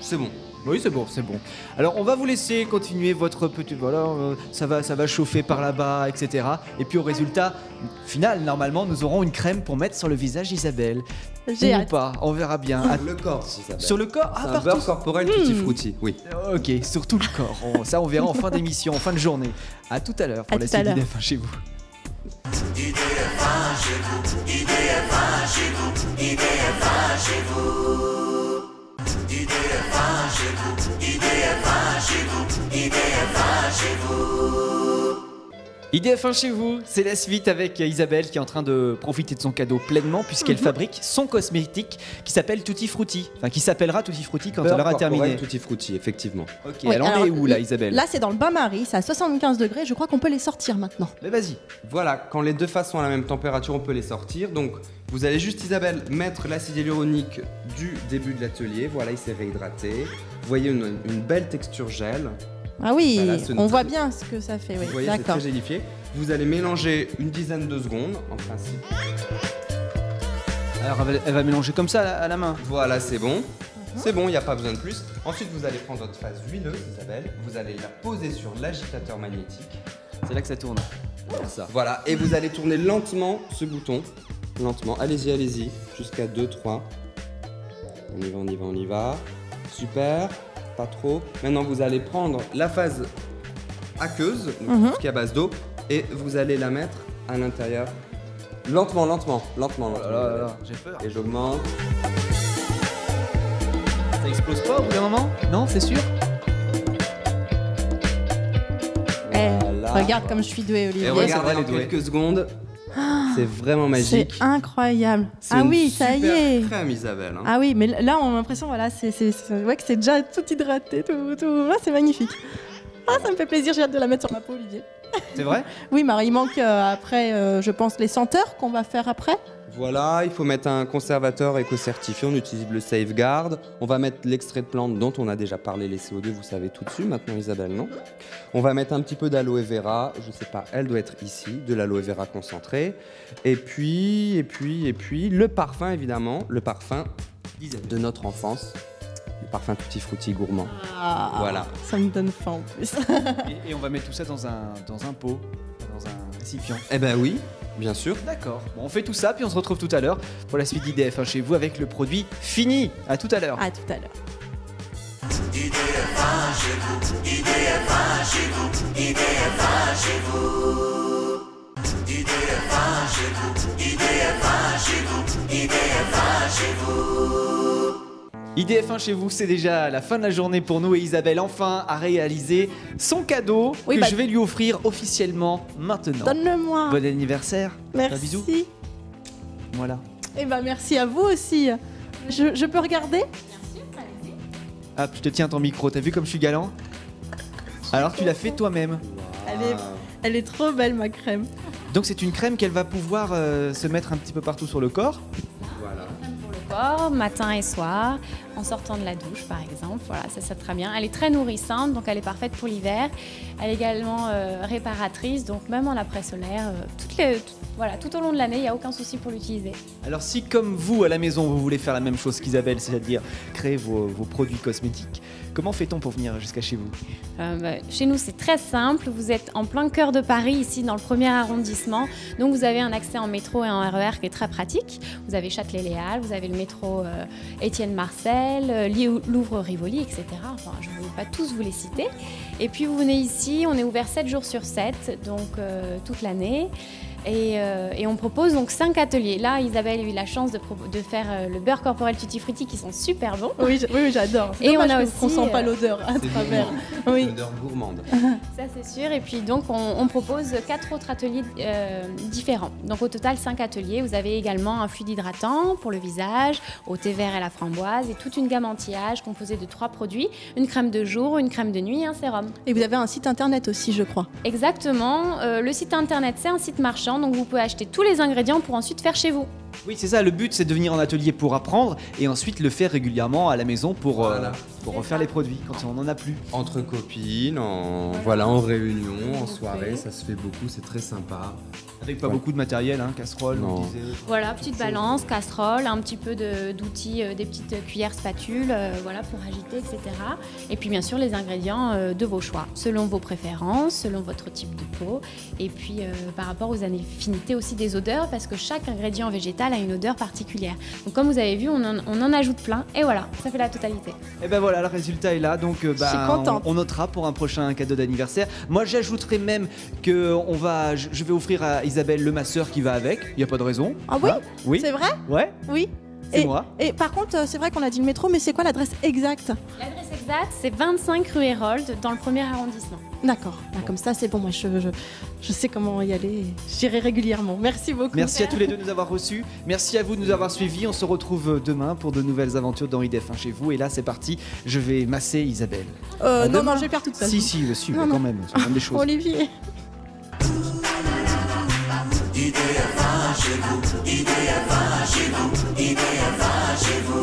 C'est bon. Oui, c'est bon, c'est bon. Alors, on va vous laisser continuer votre petit. Voilà, euh, ça va, ça va chauffer par là-bas, etc. Et puis, au résultat final, normalement, nous aurons une crème pour mettre sur le visage d'Isabelle. J'ai Ou hâte. pas, on verra bien. Sur Ah, le corps, Isabelle. sur le corps C'est Ah, un partout beurre corporel tutti Hmm. frutti, oui. Ok, sur tout le corps. On- ça, on verra en fin d'émission, en fin de journée. À tout à l'heure pour À la tout à suite l'heure. d'IDF1 chez vous. IDF1 chez vous, c'est la suite avec Isabelle qui est en train de profiter de son cadeau pleinement puisqu'elle Mhm. fabrique son cosmétique qui s'appelle Tutti Frutti. Enfin, qui s'appellera Tutti Frutti quand Beurre elle aura terminé. tutti frutti, effectivement. Ok, Oui, elle en alors, est où là, Isabelle Là, c'est dans le bain-marie, c'est à 75 degrés. Je crois qu'on peut les sortir maintenant. Mais vas-y. Voilà, quand les deux faces sont à la même température, on peut les sortir. Donc, vous allez juste, Isabelle, mettre l'acide hyaluronique du début de l'atelier. Voilà, il s'est réhydraté. Vous voyez une, une belle texture gel. Ah oui, Voilà, on voit bien ce que ça fait. Oui, Vous voyez, c'est d'accord. très gélifié. Vous allez mélanger une dizaine de secondes, en principe. Alors, elle va, elle va mélanger comme ça à la, main. Voilà, c'est bon. C'est bon, il n'y a pas besoin de plus. Ensuite, vous allez prendre votre phase huileuse, Isabelle. Vous allez la poser sur l'agitateur magnétique. C'est là que ça tourne. Comme ça. Voilà, et vous allez tourner lentement ce bouton. Lentement, allez-y, allez-y. Jusqu'à 2, 3. On y va, on y va, on y va. Super, pas trop. Maintenant, vous allez prendre la phase aqueuse, donc Mhm. qui est à base d'eau, et vous allez la mettre à l'intérieur. Lentement, lentement, lentement, lentement. Oh là là là, j'ai peur. Et j'augmente. Ça explose pas au bout d'un moment? Non, c'est sûr? Eh, Voilà. regarde comme je suis douée, Et Olivier. regardez vrai, en les doués. quelques secondes. C'est vraiment C'est magique. incroyable. C'est Ah une oui, ça y est. crème, Isabelle. hein. Ah oui, mais là, on a l'impression, voilà, c'est, c'est, c'est- ouais, que c'est déjà tout hydraté, tout, tout. Ah, c'est magnifique. Ah, ça me fait plaisir, j'ai hâte de la mettre sur ma peau, Olivier. C'est vrai? Oui, Marie, il manque euh, après, euh, je pense, les senteurs qu'on va faire après. Voilà, il faut mettre un conservateur éco-certifié, on utilise le Safeguard. On va mettre l'extrait de plante dont on a déjà parlé, les CO2, vous savez tout dessus maintenant Isabelle, non? On va mettre un petit peu d'aloe vera, je sais pas, elle doit être ici, de l'aloe vera concentré. Et puis, et puis, et puis, le parfum évidemment, le parfum de notre enfance, le parfum tutti frutti gourmand. Ah, Voilà. Ça me donne faim en plus. et, et on va mettre tout ça dans un, dans un pot, dans un récipient. Eh ben oui, bien sûr. D'accord. Bon, on fait tout ça, puis on se retrouve tout à l'heure pour la suite d'IDF1 chez vous avec le produit fini. À tout à l'heure. À tout à l'heure. IDF1 chez vous, c'est déjà la fin de la journée pour nous et Isabelle enfin a réalisé son cadeau Oui, que bah- je vais lui offrir officiellement maintenant. Donne-le-moi. Bon anniversaire. Un bisou. Merci. Voilà. Et ben merci à vous aussi. Je, je peux regarder? Hop, je te tiens ton micro. T'as vu comme je suis galant? Alors tu l'as fait toi-même. elle est, elle est trop belle ma crème. Donc c'est une crème qu'elle va pouvoir euh, se mettre un petit peu partout sur le corps. Voilà. pour le corps, matin et soir, en sortant de la douche par exemple. Voilà, ça c'est très bien. Elle est très nourrissante, donc elle est parfaite pour l'hiver. Elle est également euh, réparatrice, donc même en après solaire, euh, toutes les- tout- voilà, tout au long de l'année, il n'y a aucun souci pour l'utiliser. Alors si comme vous à la maison vous voulez faire la même chose qu'Isabelle, c'est-à-dire créer vos, vos produits cosmétiques, comment fait-on pour venir jusqu'à chez vous? Euh, bah, chez nous, c'est très simple. Vous êtes en plein cœur de Paris, ici dans le premier arrondissement. Donc, vous avez un accès en métro et en RER qui est très pratique. Vous avez Châtelet-Léal, vous avez le métro euh, Euh, Li- Louvre-Rivoli, etc. Enfin, je ne vais pas tous vous les citer. Et puis, vous venez ici, on est ouvert 7 jours sur 7, donc euh, toute l'année. Et, euh, et on propose donc 5 ateliers. Là, Isabelle a eu la chance de, faire euh, le beurre corporel tutti frutti qui sont super bons. Oui, oui, j'adore. Et on a aussi, sent pas euh, l'odeur à travers. Oui. Une odeur gourmande. Ça c'est sûr. Et puis donc on, on propose quatre autres ateliers euh, différents. Donc au total cinq ateliers. Vous avez également un fluide hydratant pour le visage, au thé vert et la framboise et toute une gamme anti-âge composée de trois produits une crème de jour, une crème de nuit et un sérum. Et vous avez un site internet aussi, je crois. Exactement. Euh, le site internet c'est un site marchand donc vous pouvez acheter tous les ingrédients pour ensuite faire chez vous. Oui, c'est ça, le but c'est de venir en atelier pour apprendre et ensuite le faire régulièrement à la maison pour, euh, pour refaire les produits quand on en a plus. Entre copines, en, voilà, en réunion, en soirée, ça se fait beaucoup, c'est très sympa. Avec pas beaucoup de matériel, hein, casserole, Non. on disait. Voilà, petite balance, casserole, un petit peu de- d'outils, euh, des petites cuillères, spatules, euh, voilà, pour agiter, etc. Et puis bien sûr les ingrédients euh, de vos choix, selon vos préférences, selon votre type de peau, et puis euh, par rapport aux affinités aussi des odeurs, parce que chaque ingrédient végétal a une odeur particulière. Donc comme vous avez vu, on en, on en ajoute plein, et voilà, ça fait la totalité. Et ben voilà, le résultat est là, donc euh, bah, Je suis contente. On, on notera pour un prochain cadeau d'anniversaire. Moi, j'ajouterai même que on va, je, je vais offrir à Isabelle le masseur qui va avec. Il y a pas de raison. Ah oui Hein oui. C'est vrai Ouais, Oui. c'est Et- moi. Et par contre, euh, c'est vrai qu'on a dit le métro, mais c'est quoi l'adresse exacte? L'adresse exacte, c'est 25 rue Hérold, dans le premier arrondissement. D'accord. Ah, comme ça, c'est bon. Moi, je, je, je sais comment y aller. J'irai régulièrement. Merci beaucoup. Merci à tous les deux de nous avoir reçus. Merci à vous de nous avoir suivis. On se retrouve demain pour de nouvelles aventures dans IDF1 chez vous. Et là, c'est parti. Je vais masser Isabelle. Euh, À non, demain. non, je vais faire toute seule. Si, si, je suis Non, mais non. quand même. C'est quand même des choses. Olivier. 一对要把握住，一定要把握住，一定要把握住。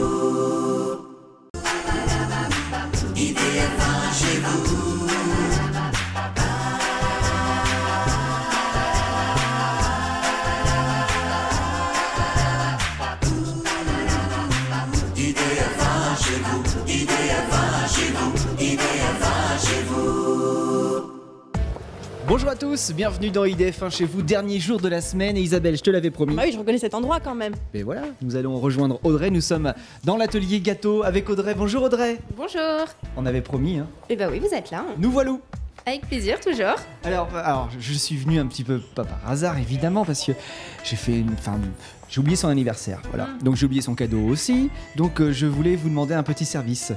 Bonjour à tous, bienvenue dans IDF1 chez vous. Dernier jour de la semaine. Et Isabelle, je te l'avais promis. Bah oui, je reconnais cet endroit quand même. Et voilà, nous allons rejoindre Audrey. Nous sommes dans l'atelier gâteau avec Audrey. Bonjour Audrey. Bonjour. On avait promis, hein. Et bah oui, vous êtes là. Nous voilà. Avec plaisir, toujours. Alors, euh, alors, je suis venu un petit peu, pas par hasard évidemment, parce que j'ai fait une. Enfin, j'ai oublié son anniversaire, voilà. Donc j'ai oublié son cadeau aussi. Donc euh, je voulais vous demander un petit service.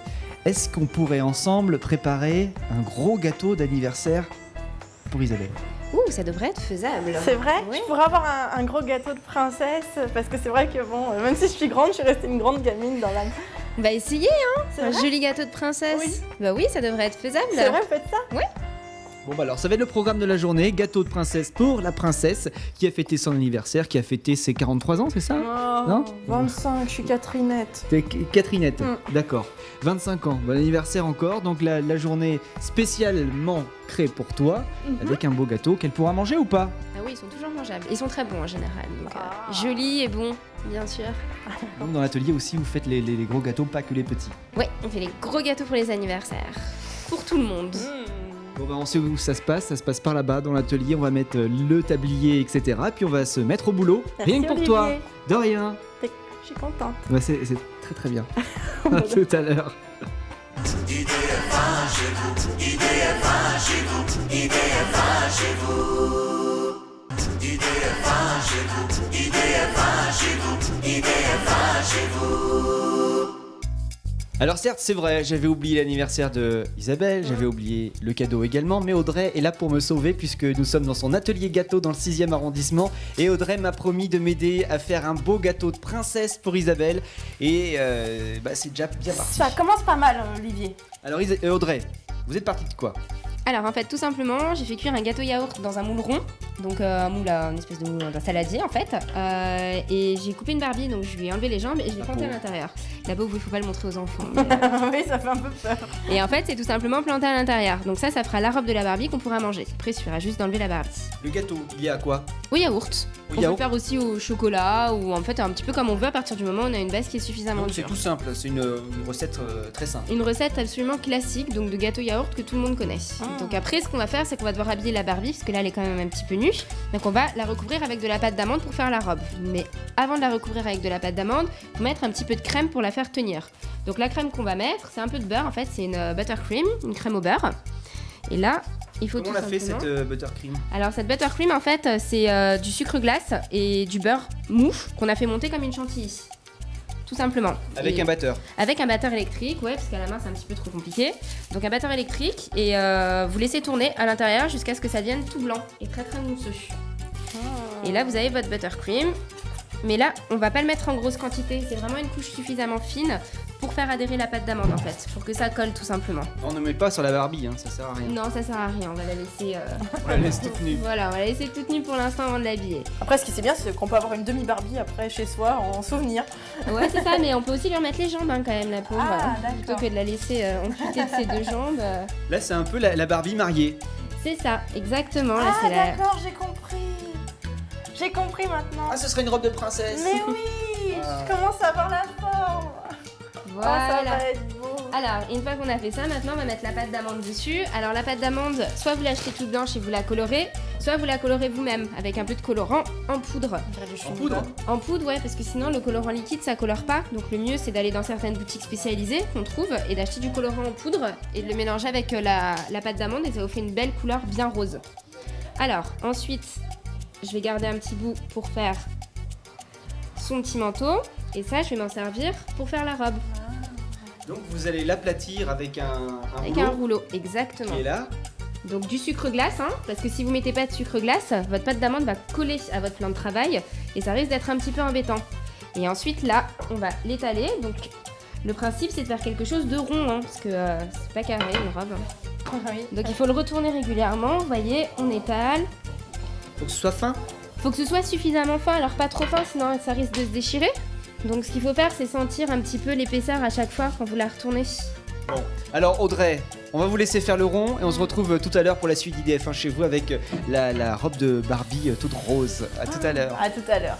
Est-ce qu'on pourrait ensemble préparer un gros gâteau d'anniversaire pour Isabelle Ouh, ça devrait être faisable. C'est vrai? Ouais. Je pourrais avoir un, un gros gâteau de princesse parce que c'est vrai que bon, euh, même si je suis grande, je suis restée une grande gamine dans l'âme. Bah essayez, hein Un joli gâteau de princesse. Oui. Bah oui, ça devrait être faisable. C'est vrai, vous faites ça? Bon bah alors ça va être le programme de la journée, gâteau de princesse pour la princesse qui a fêté son anniversaire, qui a fêté ses 43 ans, c'est ça? Non? 25, je suis Catherinette. T'es Catherinette, Mm. d'accord. 25 ans, bon anniversaire encore, donc la, la journée spécialement créée pour toi, avec un beau gâteau qu'elle pourra manger ou pas? Ah oui, ils sont toujours mangeables. Ils sont très bons en général. Donc, euh, Ah. jolis et bons, bien sûr. Donc dans l'atelier aussi, vous faites les, les- les gros gâteaux, pas que les petits. Ouais, on fait les gros gâteaux pour les anniversaires. Pour tout le monde. Bon bah on sait où ça se passe, ça se passe par là-bas dans l'atelier, on va mettre euh, le tablier, etc. Puis on va se mettre au boulot, Merci, rien que pour Olivier. toi, de rien. Je suis contente. Bah, c'est c'est très très bien. à tout à l'heure. Alors certes, c'est vrai, j'avais oublié l'anniversaire de Isabelle, j'avais oublié le cadeau également, mais Audrey est là pour me sauver puisque nous sommes dans son atelier gâteau dans le 6e arrondissement et Audrey m'a promis de m'aider à faire un beau gâteau de princesse pour Isabelle et euh, bah, c'est déjà bien parti. Ça commence pas mal, Olivier. Alors euh, Audrey, vous êtes partie de quoi? Alors en fait, tout simplement, j'ai fait cuire un gâteau yaourt dans un moule rond. Donc euh, un moule, à- une espèce de moule d'un saladier en fait. Euh, et j'ai coupé une Barbie, donc je lui ai enlevé les jambes et je l'ai planté à l'intérieur. Là-bas où il faut pas le montrer aux enfants. mais, euh, oui, ça fait un peu peur. Et en fait, c'est tout simplement planté à l'intérieur. Donc ça, ça fera la robe de la Barbie qu'on pourra manger. Après, il suffira juste d'enlever la Barbie. Le gâteau, il y a quoi? Au yaourt. Au on yaourt peut faire aussi au chocolat ou en fait un petit peu comme on veut à partir du moment où on a une base qui est suffisamment Donc, C'est dure. tout simple, c'est une, une recette euh, très simple. Une recette absolument classique, donc de gâteau yaourt que tout le monde connaît. Ah. Donc après, ce qu'on va faire, c'est qu'on va devoir habiller la Barbie, parce que là, elle est quand même un petit peu nue. Donc on va la recouvrir avec de la pâte d'amande pour faire la robe. Mais avant de la recouvrir avec de la pâte d'amande, faut mettre un petit peu de crème pour la faire tenir. Donc la crème qu'on va mettre, c'est un peu de beurre en fait, c'est une euh, buttercream, une crème au beurre. Et là, il faut Comment on tout l'a fait cette euh, buttercream? Alors cette buttercream en fait euh, c'est euh, du sucre glace et du beurre mou qu'on a fait monter comme une chantilly. Tout simplement. Avec Et- un batteur. Avec un batteur électrique, ouais, parce qu'à la main c'est un petit peu trop compliqué. Donc un batteur électrique et euh, vous laissez tourner à l'intérieur jusqu'à ce que ça devienne tout blanc et très très mousseux. Et là vous avez votre buttercream. Mais là, on va pas le mettre en grosse quantité, c'est vraiment une couche suffisamment fine pour faire adhérer la pâte d'amande en fait, pour que ça colle tout simplement. On ne met pas sur la Barbie, hein, ça sert à rien. Non, ça sert à rien, on va la laisser. euh, On la laisse toute nue. Voilà, on va la laisser toute nue pour l'instant avant de l'habiller. Après, ce qui c'est bien, c'est qu'on peut avoir une demi-Barbie après chez soi en souvenir. Ouais, c'est ça, mais on peut aussi lui remettre les jambes hein, quand même, la pauvre. Ah, euh, plutôt que de la laisser euh, de ses deux jambes. euh. Là, c'est un peu la, la Barbie mariée. C'est ça, exactement. Ah, la... d'accord, j'ai compris. J'ai compris maintenant. Ah, ce serait une robe de princesse. Mais oui, Ah. je commence à voir la forme. Voilà. Oh, ça va être beau. Alors, une fois qu'on a fait ça, maintenant on va mettre la pâte d'amande dessus. Alors la pâte d'amande, soit vous l'achetez toute blanche et vous la colorez, soit vous la colorez vous-même avec un peu de colorant en poudre. En poudre En poudre, ouais, parce que sinon le colorant liquide ça colore pas. Donc le mieux c'est d'aller dans certaines boutiques spécialisées qu'on trouve et d'acheter du colorant en poudre et de le mélanger avec euh, la, la pâte d'amande et ça vous fait une belle couleur bien rose. Alors ensuite, je vais garder un petit bout pour faire son petit manteau et ça je vais m'en servir pour faire la robe. Donc vous allez l'aplatir avec un, un Avec rouleau un rouleau, exactement. est là. Donc du sucre glace, hein, parce que si vous mettez pas de sucre glace, votre pâte d'amande va coller à votre plan de travail et ça risque d'être un petit peu embêtant. Et ensuite là, on va l'étaler. Donc le principe c'est de faire quelque chose de rond, hein, parce que euh, c'est pas carré une robe. Ah Donc il faut le retourner régulièrement. Vous voyez, on étale. Faut que ce soit fin. Faut que ce soit suffisamment fin, alors pas trop fin, sinon ça risque de se déchirer. Donc ce qu'il faut faire, c'est sentir un petit peu l'épaisseur à chaque fois quand vous la retournez. Bon. Alors Audrey, on va vous laisser faire le rond et on se retrouve euh, tout à l'heure pour la suite d'IDF1 chez vous avec euh, la, la robe de Barbie euh, toute rose. À tout à l'heure. À tout à l'heure.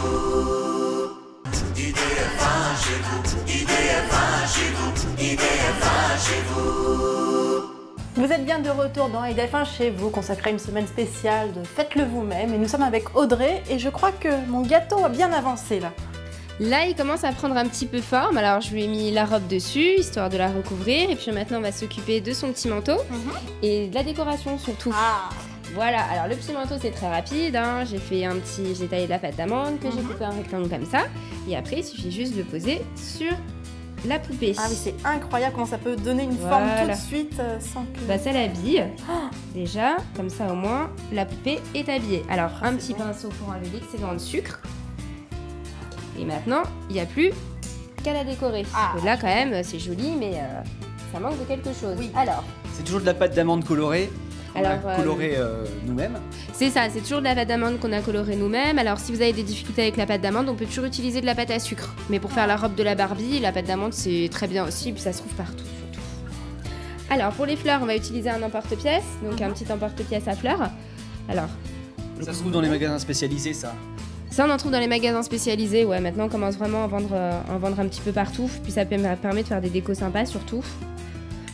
Vous êtes bien de retour dans IDF1 chez vous, consacré à une semaine spéciale de Faites-le vous-même. Et nous sommes avec Audrey et je crois que mon gâteau a bien avancé là. Là, il commence à prendre un petit peu forme. Alors, je lui ai mis la robe dessus, histoire de la recouvrir. Et puis maintenant, on va s'occuper de son petit manteau et de la décoration surtout. Ah, Voilà. Alors, le petit manteau, c'est très rapide. hein. J'ai fait un petit, j'ai taillé de la pâte d'amande que j'ai coupé en rectangle comme ça. Et après, il suffit juste de le poser sur la poupée. ah oui, c'est incroyable comment ça peut donner une Voilà. forme tout de suite euh, sans que. Bah, ça l'habille. Déjà, comme ça au moins, la poupée est habillée. Alors, un c'est petit bon. pinceau pour enlever l'excédent de sucre. Et maintenant, il n'y a plus qu'à la décorer. Ah. Parce que là, quand même, c'est joli, mais euh, ça manque de quelque chose. Oui. Alors, C'est toujours de la pâte d'amande colorée. Qu'on a Alors, euh, euh, nous-mêmes. c'est ça, c'est toujours de la pâte d'amande qu'on a colorée nous-mêmes. Alors, si vous avez des difficultés avec la pâte d'amande, on peut toujours utiliser de la pâte à sucre. Mais pour faire la robe de la Barbie, la pâte d'amande, c'est très bien aussi, puis ça se trouve partout. Alors, pour les fleurs, on va utiliser un emporte-pièce, donc un petit emporte-pièce à fleurs. Alors, Ça se trouve dans les magasins spécialisés, ça. Ça, on en trouve dans les magasins spécialisés. Ouais, maintenant, on commence vraiment à en vendre, euh, à en vendre un petit peu partout. Puis ça permet de faire des décos sympas, surtout.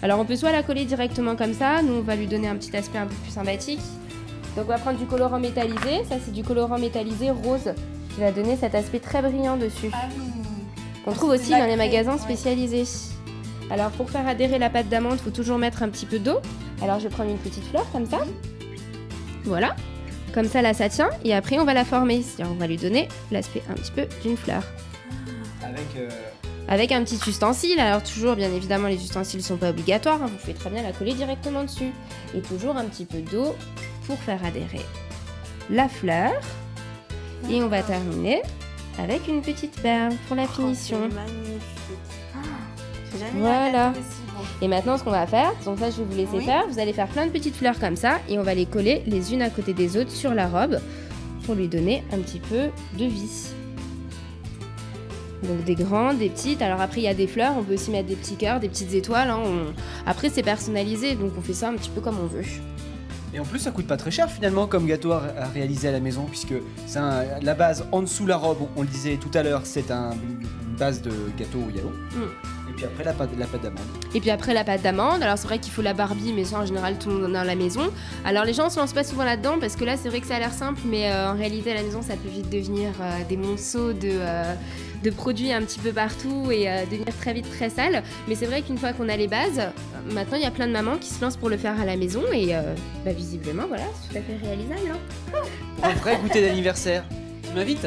Alors, on peut soit la coller directement comme ça. Nous, on va lui donner un petit aspect un peu plus sympathique. Donc, on va prendre du colorant métallisé. Ça, c'est du colorant métallisé rose qui va donner cet aspect très brillant dessus. Ah oui. Qu'on trouve aussi dans les magasins spécialisés. Alors, pour faire adhérer la pâte d'amande, il faut toujours mettre un petit peu d'eau. Alors, je vais prendre une petite fleur comme ça. Voilà. Comme ça, là, ça tient. Et après, on va la former. C'est-à-dire, on va lui donner l'aspect un petit peu d'une fleur. Avec. euh, Avec un petit ustensile. Alors, toujours, bien évidemment, les ustensiles sont pas obligatoires. hein. Vous pouvez très bien la coller directement dessus. Et toujours un petit peu d'eau pour faire adhérer la fleur. Et on va terminer avec une petite perle pour la finition. Oh, magnifique. Ah, Voilà. Et maintenant, ce qu'on va faire, donc ça, je vais vous laisser Oui. faire. Vous allez faire plein de petites fleurs comme ça et on va les coller les unes à côté des autres sur la robe pour lui donner un petit peu de vie. Donc des grandes, des petites. Alors après, il y a des fleurs. On peut aussi mettre des petits cœurs, des petites étoiles. hein. On- Après, c'est personnalisé, donc on fait ça un petit peu comme on veut. Et en plus, ça coûte pas très cher finalement comme gâteau à, réaliser à la maison, puisque c'est un- la base en dessous la robe, on, on le disait tout à l'heure, c'est un- une base de gâteau au yellow. Mm. Et puis après, la pâte, la pâte d'amande. Et puis après la pâte d'amande, alors c'est vrai qu'il faut la Barbie, mais ça en général tout le monde en a à la maison. Alors les gens se lancent pas souvent là-dedans parce que là c'est vrai que ça a l'air simple, mais euh, en réalité à la maison ça peut vite devenir euh, des monceaux de, euh, de produits un petit peu partout et euh, devenir très vite très sale. Mais c'est vrai qu'une fois qu'on a les bases, euh, maintenant il y a plein de mamans qui se lancent pour le faire à la maison et euh, bah, visiblement voilà, c'est tout à fait réalisable. hein. Pour un vrai goûter d'anniversaire. Tu m'invites?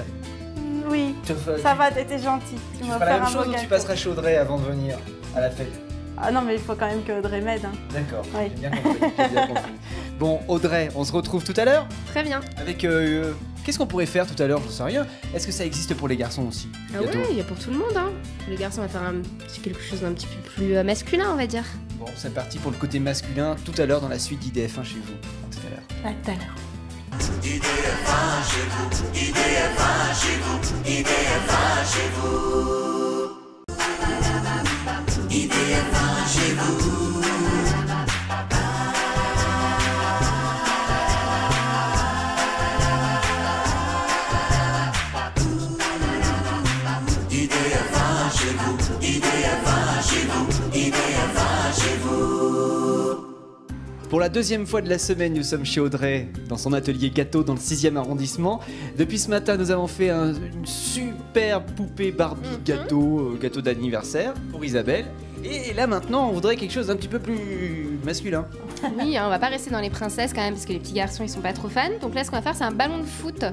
Oui, Tu ça va, t'étais gentil. Tu feras la même chose ou tu passeras chez Audrey avant de venir à la fête? Ah non, mais il faut quand même que Audrey m'aide. hein. D'accord, Oui. j'ai bien compris. j'ai bien compris. Bon, Audrey, on se retrouve tout à l'heure? Très bien. avec. euh, Qu'est-ce qu'on pourrait faire tout à l'heure Je sais rien. Est-ce que ça existe pour les garçons aussi Ah ouais, il y a pour tout le monde. Hein. Les garçons, on va faire un petit quelque chose d'un petit peu plus euh, masculin, on va dire. Bon, c'est parti pour le côté masculin tout à l'heure dans la suite d'IDF1 chez vous. À tout à l'heure. À tout à l'heure. La deuxième fois de la semaine, nous sommes chez Audrey, dans son atelier gâteau dans le 6e arrondissement. Depuis ce matin, nous avons fait un- une super poupée Barbie gâteau, euh, gâteau d'anniversaire pour Isabelle. Et là maintenant, on voudrait quelque chose d'un petit peu plus masculin. Oui, hein, on va pas rester dans les princesses quand même parce que les petits garçons ils sont pas trop fans. Donc là, ce qu'on va faire, c'est un ballon de foot.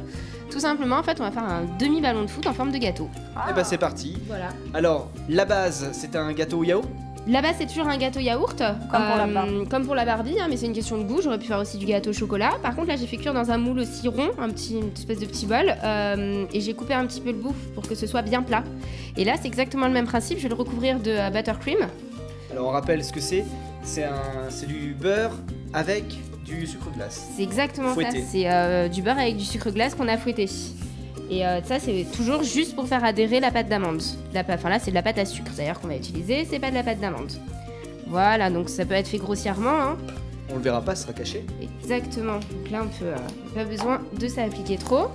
Tout simplement, en fait, on va faire un demi ballon de foot en forme de gâteau. Et bah c'est parti. Voilà. Alors, la base, c'est un gâteau au yaourt Là-bas, c'est toujours un gâteau yaourt. Comme pour la Barbie. Comme pour la Barbie, hein, mais c'est une question de goût. J'aurais pu faire aussi du gâteau au chocolat. Par contre, là, j'ai fait cuire dans un moule aussi rond, un petit, une espèce de petit bol. euh, et j'ai coupé un petit peu le bout pour que ce soit bien plat. Et là, c'est exactement le même principe. Je vais le recouvrir de euh, buttercream. Alors on rappelle ce que c'est. C'est un, c'est du beurre avec du sucre glace. C'est exactement Fouetté. ça. C'est euh, du beurre avec du sucre glace qu'on a fouetté. Et euh, ça, c'est toujours juste pour faire adhérer la pâte d'amande. Enfin là, c'est de la pâte à sucre d'ailleurs qu'on va utiliser. C'est pas de la pâte d'amande. Voilà, donc ça peut être fait grossièrement. hein. On le verra pas, ce sera caché. Exactement. Donc là, on peut euh, pas besoin de s'appliquer trop.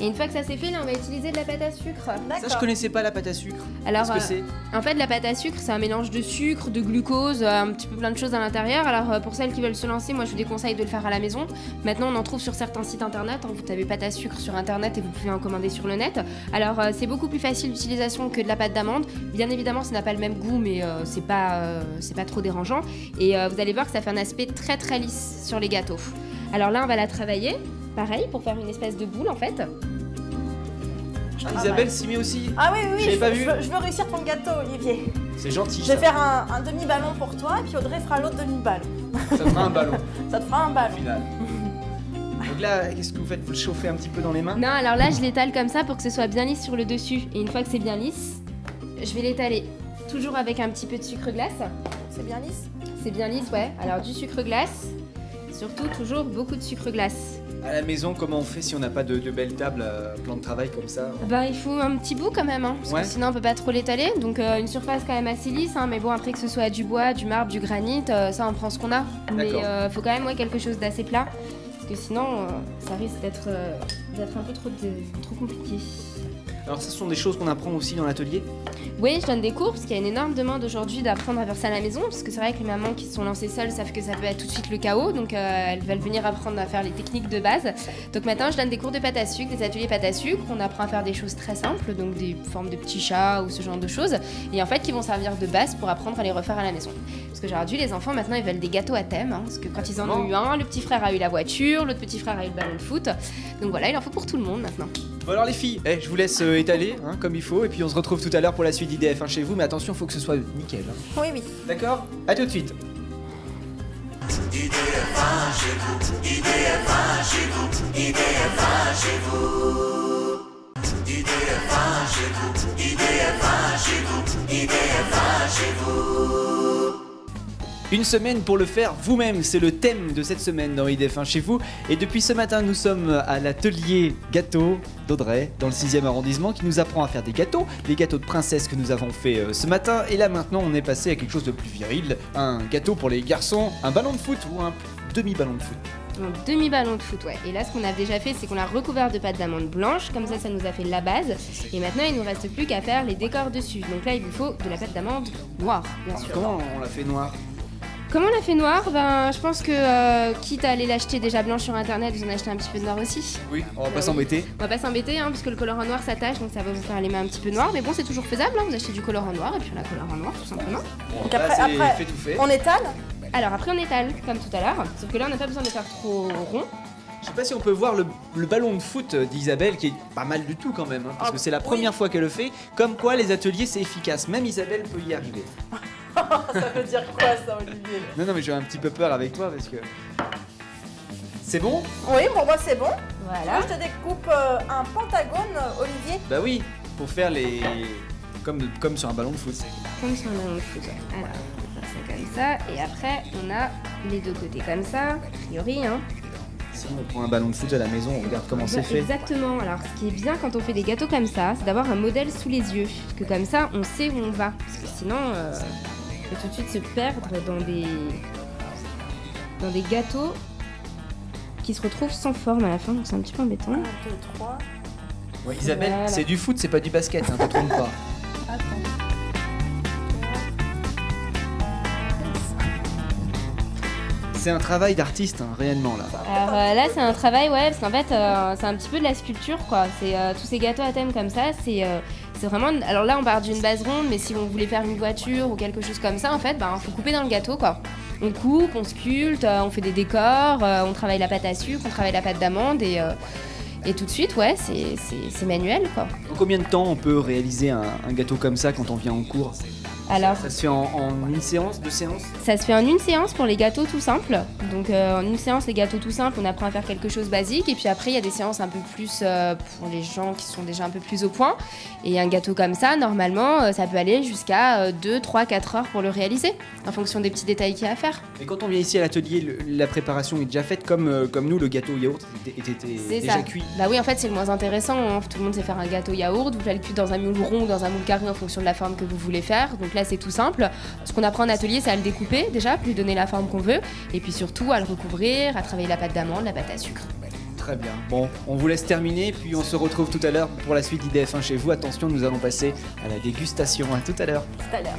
Et une fois que ça c'est fait, là, on va utiliser de la pâte à sucre. Ça, je connaissais pas la pâte à sucre. Alors, Qu'est-ce que euh, c'est En fait, la pâte à sucre, c'est un mélange de sucre, de glucose, euh, un petit peu plein de choses à l'intérieur. Alors, euh, pour celles qui veulent se lancer, moi, je vous déconseille de le faire à la maison. Maintenant, on en trouve sur certains sites internet. hein. Vous tapez pâte à sucre sur internet et vous pouvez en commander sur le net. Alors, euh, c'est beaucoup plus facile d'utilisation que de la pâte d'amande. Bien évidemment, ça n'a pas le même goût, mais euh, c'est pas, euh, c'est pas trop dérangeant. Et euh, vous allez voir que ça fait un aspect très très lisse sur les gâteaux. Alors là, on va la travailler. Pareil, pour faire une espèce de boule en fait. Ah, Isabelle s'y met aussi. Ah oui, oui, je, pas je vu. veux, je veux réussir ton gâteau, Olivier. C'est gentil. Je vais ça. faire un, un demi-ballon pour toi, et puis Audrey fera l'autre demi-ballon. Ça fera un ballon. Ça te fera un ballon. final. Donc là, qu'est-ce que vous faites? Vous le chauffez un petit peu dans les mains? Non, alors là, je l'étale comme ça pour que ce soit bien lisse sur le dessus. Et une fois que c'est bien lisse, je vais l'étaler toujours avec un petit peu de sucre glace. C'est bien lisse? C'est bien lisse, ouais. Alors du sucre glace, surtout toujours beaucoup de sucre glace. À la maison, comment on fait si on n'a pas de, de belle table, euh, plan de travail comme ça Bah, il faut un petit bout quand même, hein, parce Ouais. que sinon on peut pas trop l'étaler. Donc euh, une surface quand même assez lisse, hein, mais bon, après que ce soit du bois, du marbre, du granit, euh, ça on prend ce qu'on a. Mais euh, faut quand même ouais, quelque chose d'assez plat, parce que sinon ça risque d'être d'être un peu trop, de- trop compliqué. Alors, ce sont des choses qu'on apprend aussi dans l'atelier Oui, je donne des cours parce qu'il y a une énorme demande aujourd'hui d'apprendre à faire ça à la maison. Parce que c'est vrai que les mamans qui se sont lancées seules savent que ça peut être tout de suite le chaos. Donc euh, elles veulent venir apprendre à faire les techniques de base. Donc maintenant, je donne des cours de pâte à sucre, des ateliers pâte à sucre. On apprend à faire des choses très simples, donc des formes de petits chats ou ce genre de choses. Et en fait, qui vont servir de base pour apprendre à les refaire à la maison. Parce qu'aujourd'hui, les enfants maintenant, ils veulent des gâteaux à thème. hein, parce que quand ils en ont eu un, le petit frère a eu la voiture, l'autre petit frère a eu le ballon de foot. Donc voilà, il en faut pour tout le monde maintenant. Bon alors les filles, eh, je vous laisse euh, étaler hein, comme il faut et puis on se retrouve tout à l'heure pour la suite d'IDF1 chez vous mais attention faut que ce soit nickel. hein. Oui, oui. D'accord? À tout de suite. Une semaine pour le faire vous-même, c'est le thème de cette semaine dans IDF1 chez vous. Et depuis ce matin, nous sommes à l'atelier gâteau d'Audrey, dans le 6e arrondissement, qui nous apprend à faire des gâteaux, des gâteaux de princesse que nous avons fait euh, ce matin. Et là maintenant, on est passé à quelque chose de plus viril, un gâteau pour les garçons, un ballon de foot ou un demi-ballon de foot. Un demi-ballon de foot, ouais. Et là, ce qu'on a déjà fait, c'est qu'on l'a recouvert de pâte d'amande blanche. Comme ça, ça nous a fait la base. Et maintenant, il nous reste plus qu'à faire les décors dessus. Donc là, il vous faut de la pâte d'amande noire, bien sûr. Comment on l'a fait noir Comment on l'a fait noir Ben, je pense que euh, quitte à aller l'acheter déjà blanche sur internet, vous en achetez un petit peu de noir aussi. Oui, on va pas s'embêter. On va pas s'embêter, hein, puisque le colorant noir s'attache, donc ça va vous faire les mains un petit peu noires. Mais bon, c'est toujours faisable. Hein, vous achetez du colorant noir et puis on a colorant noir, tout simplement. Donc après, c'est après, fait tout fait. on étale Alors après, on étale, comme tout à l'heure. Sauf que là, on n'a pas besoin de faire trop rond. Je sais pas si on peut voir le, le ballon de foot d'Isabelle qui est pas mal du tout quand même, hein, parce que c'est la première fois qu'elle le fait. Comme quoi les ateliers c'est efficace, même Isabelle peut y arriver. Ça veut dire quoi ça, Olivier? Non, non, mais j'ai un petit peu peur avec toi parce que. C'est bon? Oui, pour moi c'est bon. Voilà. Je te découpe euh, un pentagone, Olivier. Bah oui, pour faire les. Comme, comme sur un ballon de foot. Comme sur un ballon de foot. ouais. Alors, on va faire ça comme ça. Et après, on a les deux côtés comme ça. A priori, hein. Si on prend un ballon de foot à la maison, on regarde comment c'est fait. Exactement. Alors, ce qui est bien quand on fait des gâteaux comme ça, c'est d'avoir un modèle sous les yeux. Parce que comme ça, on sait où on va. Parce que sinon, euh, on peut tout de suite se perdre dans des dans des gâteaux qui se retrouvent sans forme à la fin. Donc c'est un petit peu embêtant. 1, 2, 3. Ouais, Isabelle, Voilà. c'est du foot, c'est pas du basket, hein, te trompe pas. c'est un travail d'artiste, hein, réellement là. Alors euh, là, c'est un travail, ouais, parce qu'en fait, euh, c'est un petit peu de la sculpture, quoi. C'est euh, tous ces gâteaux à thème comme ça, c'est euh, c'est vraiment. Alors là, on part d'une base ronde, mais si on voulait faire une voiture ou quelque chose comme ça, en fait, bah, faut couper dans le gâteau, quoi. On coupe, on sculpte, euh, on fait des décors, euh, on travaille la pâte à sucre, on travaille la pâte d'amande et. euh, tout de suite, ouais, c'est- manuel, quoi. En combien de temps on peut réaliser un gâteau comme ça quand on vient en cours? Alors, Ça se fait en, en une séance, deux séances? Ça se fait en une séance pour les gâteaux tout simples. Donc euh, en une séance, les gâteaux tout simples, on apprend à faire quelque chose basique. Et puis après, il y a des séances un peu plus euh, pour les gens qui sont déjà un peu plus au point. Et un gâteau comme ça, normalement, euh, ça peut aller jusqu'à 2, 3, 4 heures pour le réaliser, en fonction des petits détails qu'il y a à faire. Et quand on vient ici à l'atelier, la préparation est déjà faite comme, comme nous, le gâteau au yaourt était, était- déjà ça. cuit. Bah oui, en fait, c'est le moins intéressant. hein. Tout le monde sait faire un gâteau yaourt. Vous faites le cuire dans un moule rond ou dans un moule carré en fonction de la forme que vous voulez faire. Donc là, c'est tout simple. Ce qu'on apprend en atelier, c'est à le découper déjà, puis lui donner la forme qu'on veut. Et puis surtout, à le recouvrir, à travailler la pâte d'amande, la pâte à sucre. Très bien. Bon, on vous laisse terminer, puis on se retrouve tout à l'heure pour la suite d'IDF1 chez vous. Attention, nous allons passer à la dégustation. À tout à l'heure. Tout à l'heure.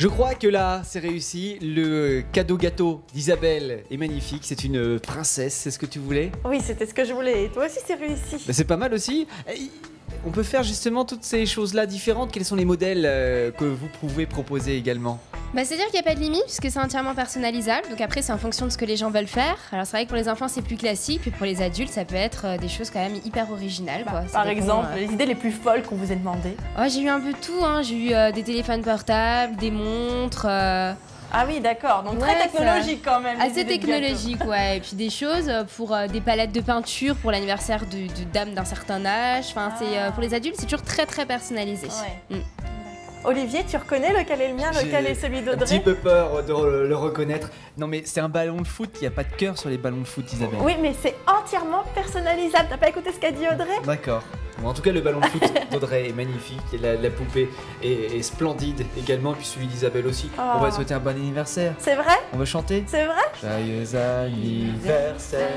Je crois que là, c'est réussi. Le cadeau gâteau d'Isabelle est magnifique. C'est une princesse, c'est ce que tu voulais Oui, c'était ce que je voulais. Et toi aussi, c'est réussi. Bah, C'est pas mal aussi. On peut faire justement toutes ces choses-là différentes. Quels sont les modèles euh, que vous pouvez proposer également? Bah, C'est-à-dire qu'il n'y a pas de limite puisque c'est entièrement personnalisable. Donc après, c'est en fonction de ce que les gens veulent faire. Alors c'est vrai que pour les enfants, c'est plus classique. Puis pour les adultes, ça peut être euh, des choses quand même hyper originales. quoi. Ça Par exemple, euh, les idées les plus folles qu'on vous ait demandées. Oh, j'ai eu un peu de tout. Hein. J'ai eu euh, des téléphones portables, des montres. euh, Ah oui, d'accord. Donc Ouais, très ça- technologique quand même. Assez technologique, ouais. Et puis des choses pour euh, des palettes de peinture pour l'anniversaire de, de dames d'un certain âge. Enfin, c'est euh, pour les adultes, c'est toujours très très personnalisé. Ouais. Mm. Olivier, tu reconnais lequel est le mien, lequel J'ai est celui Un petit d'Audrey peu peur de le, le reconnaître. Non mais c'est un ballon de foot, il n'y a pas de cœur sur les ballons de foot Isabelle. Oui, mais c'est entièrement personnalisable. T'as pas écouté ce qu'a dit Audrey? D'accord. Bon, en tout cas le ballon de foot d'Audrey est magnifique et la, la poupée est, est splendide également, puis celui d'Isabelle aussi. Oh. On va souhaiter un bon anniversaire. C'est vrai? On va chanter? C'est vrai? Joyeux anniversaire,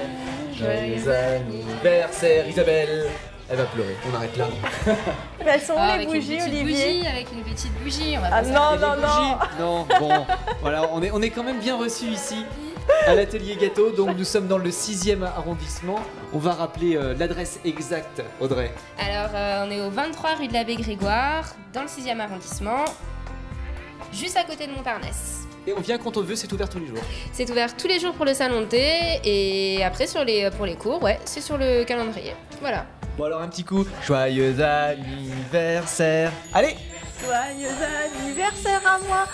joyeux anniversaire Isabelle. Elle va pleurer, on arrête là. Mais Elles sont où Ah, les avec une bougies, petite Olivier bougie, avec une petite bougie, on va Ah passer non, non, non bougies Non, bon, voilà, on est, on est quand même bien reçus ici à l'atelier gâteau. Donc nous sommes dans le 6e arrondissement. On va rappeler euh, l'adresse exacte, Audrey. Alors, euh, on est au 23 rue de l'Abbé Grégoire, dans le 6e arrondissement, juste à côté de Montparnasse. Et on vient quand on veut, c'est ouvert tous les jours. C'est ouvert tous les jours pour le salon de thé et après sur les, pour les cours, ouais, c'est sur le calendrier. Voilà. Bon alors un petit coup. Joyeux anniversaire. Allez Joyeux anniversaire à moi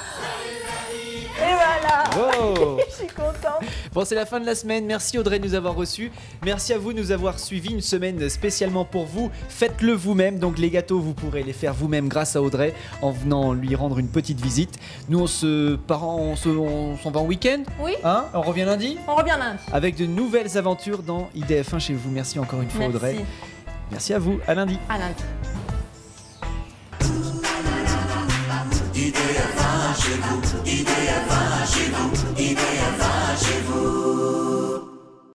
Et voilà Je suis contente Bon, c'est la fin de la semaine. Merci Audrey de nous avoir reçus. Merci à vous de nous avoir suivis. Une semaine spécialement pour vous. Faites-le vous-même. Donc, les gâteaux, vous pourrez les faire vous-même grâce à Audrey en venant lui rendre une petite visite. Nous, on se part on se- on s'en va en week-end? Oui, Hein? On revient lundi? On revient lundi. avec de nouvelles aventures dans IDF1 chez vous. Merci encore une fois, Audrey. Merci. À vous. À lundi. À lundi.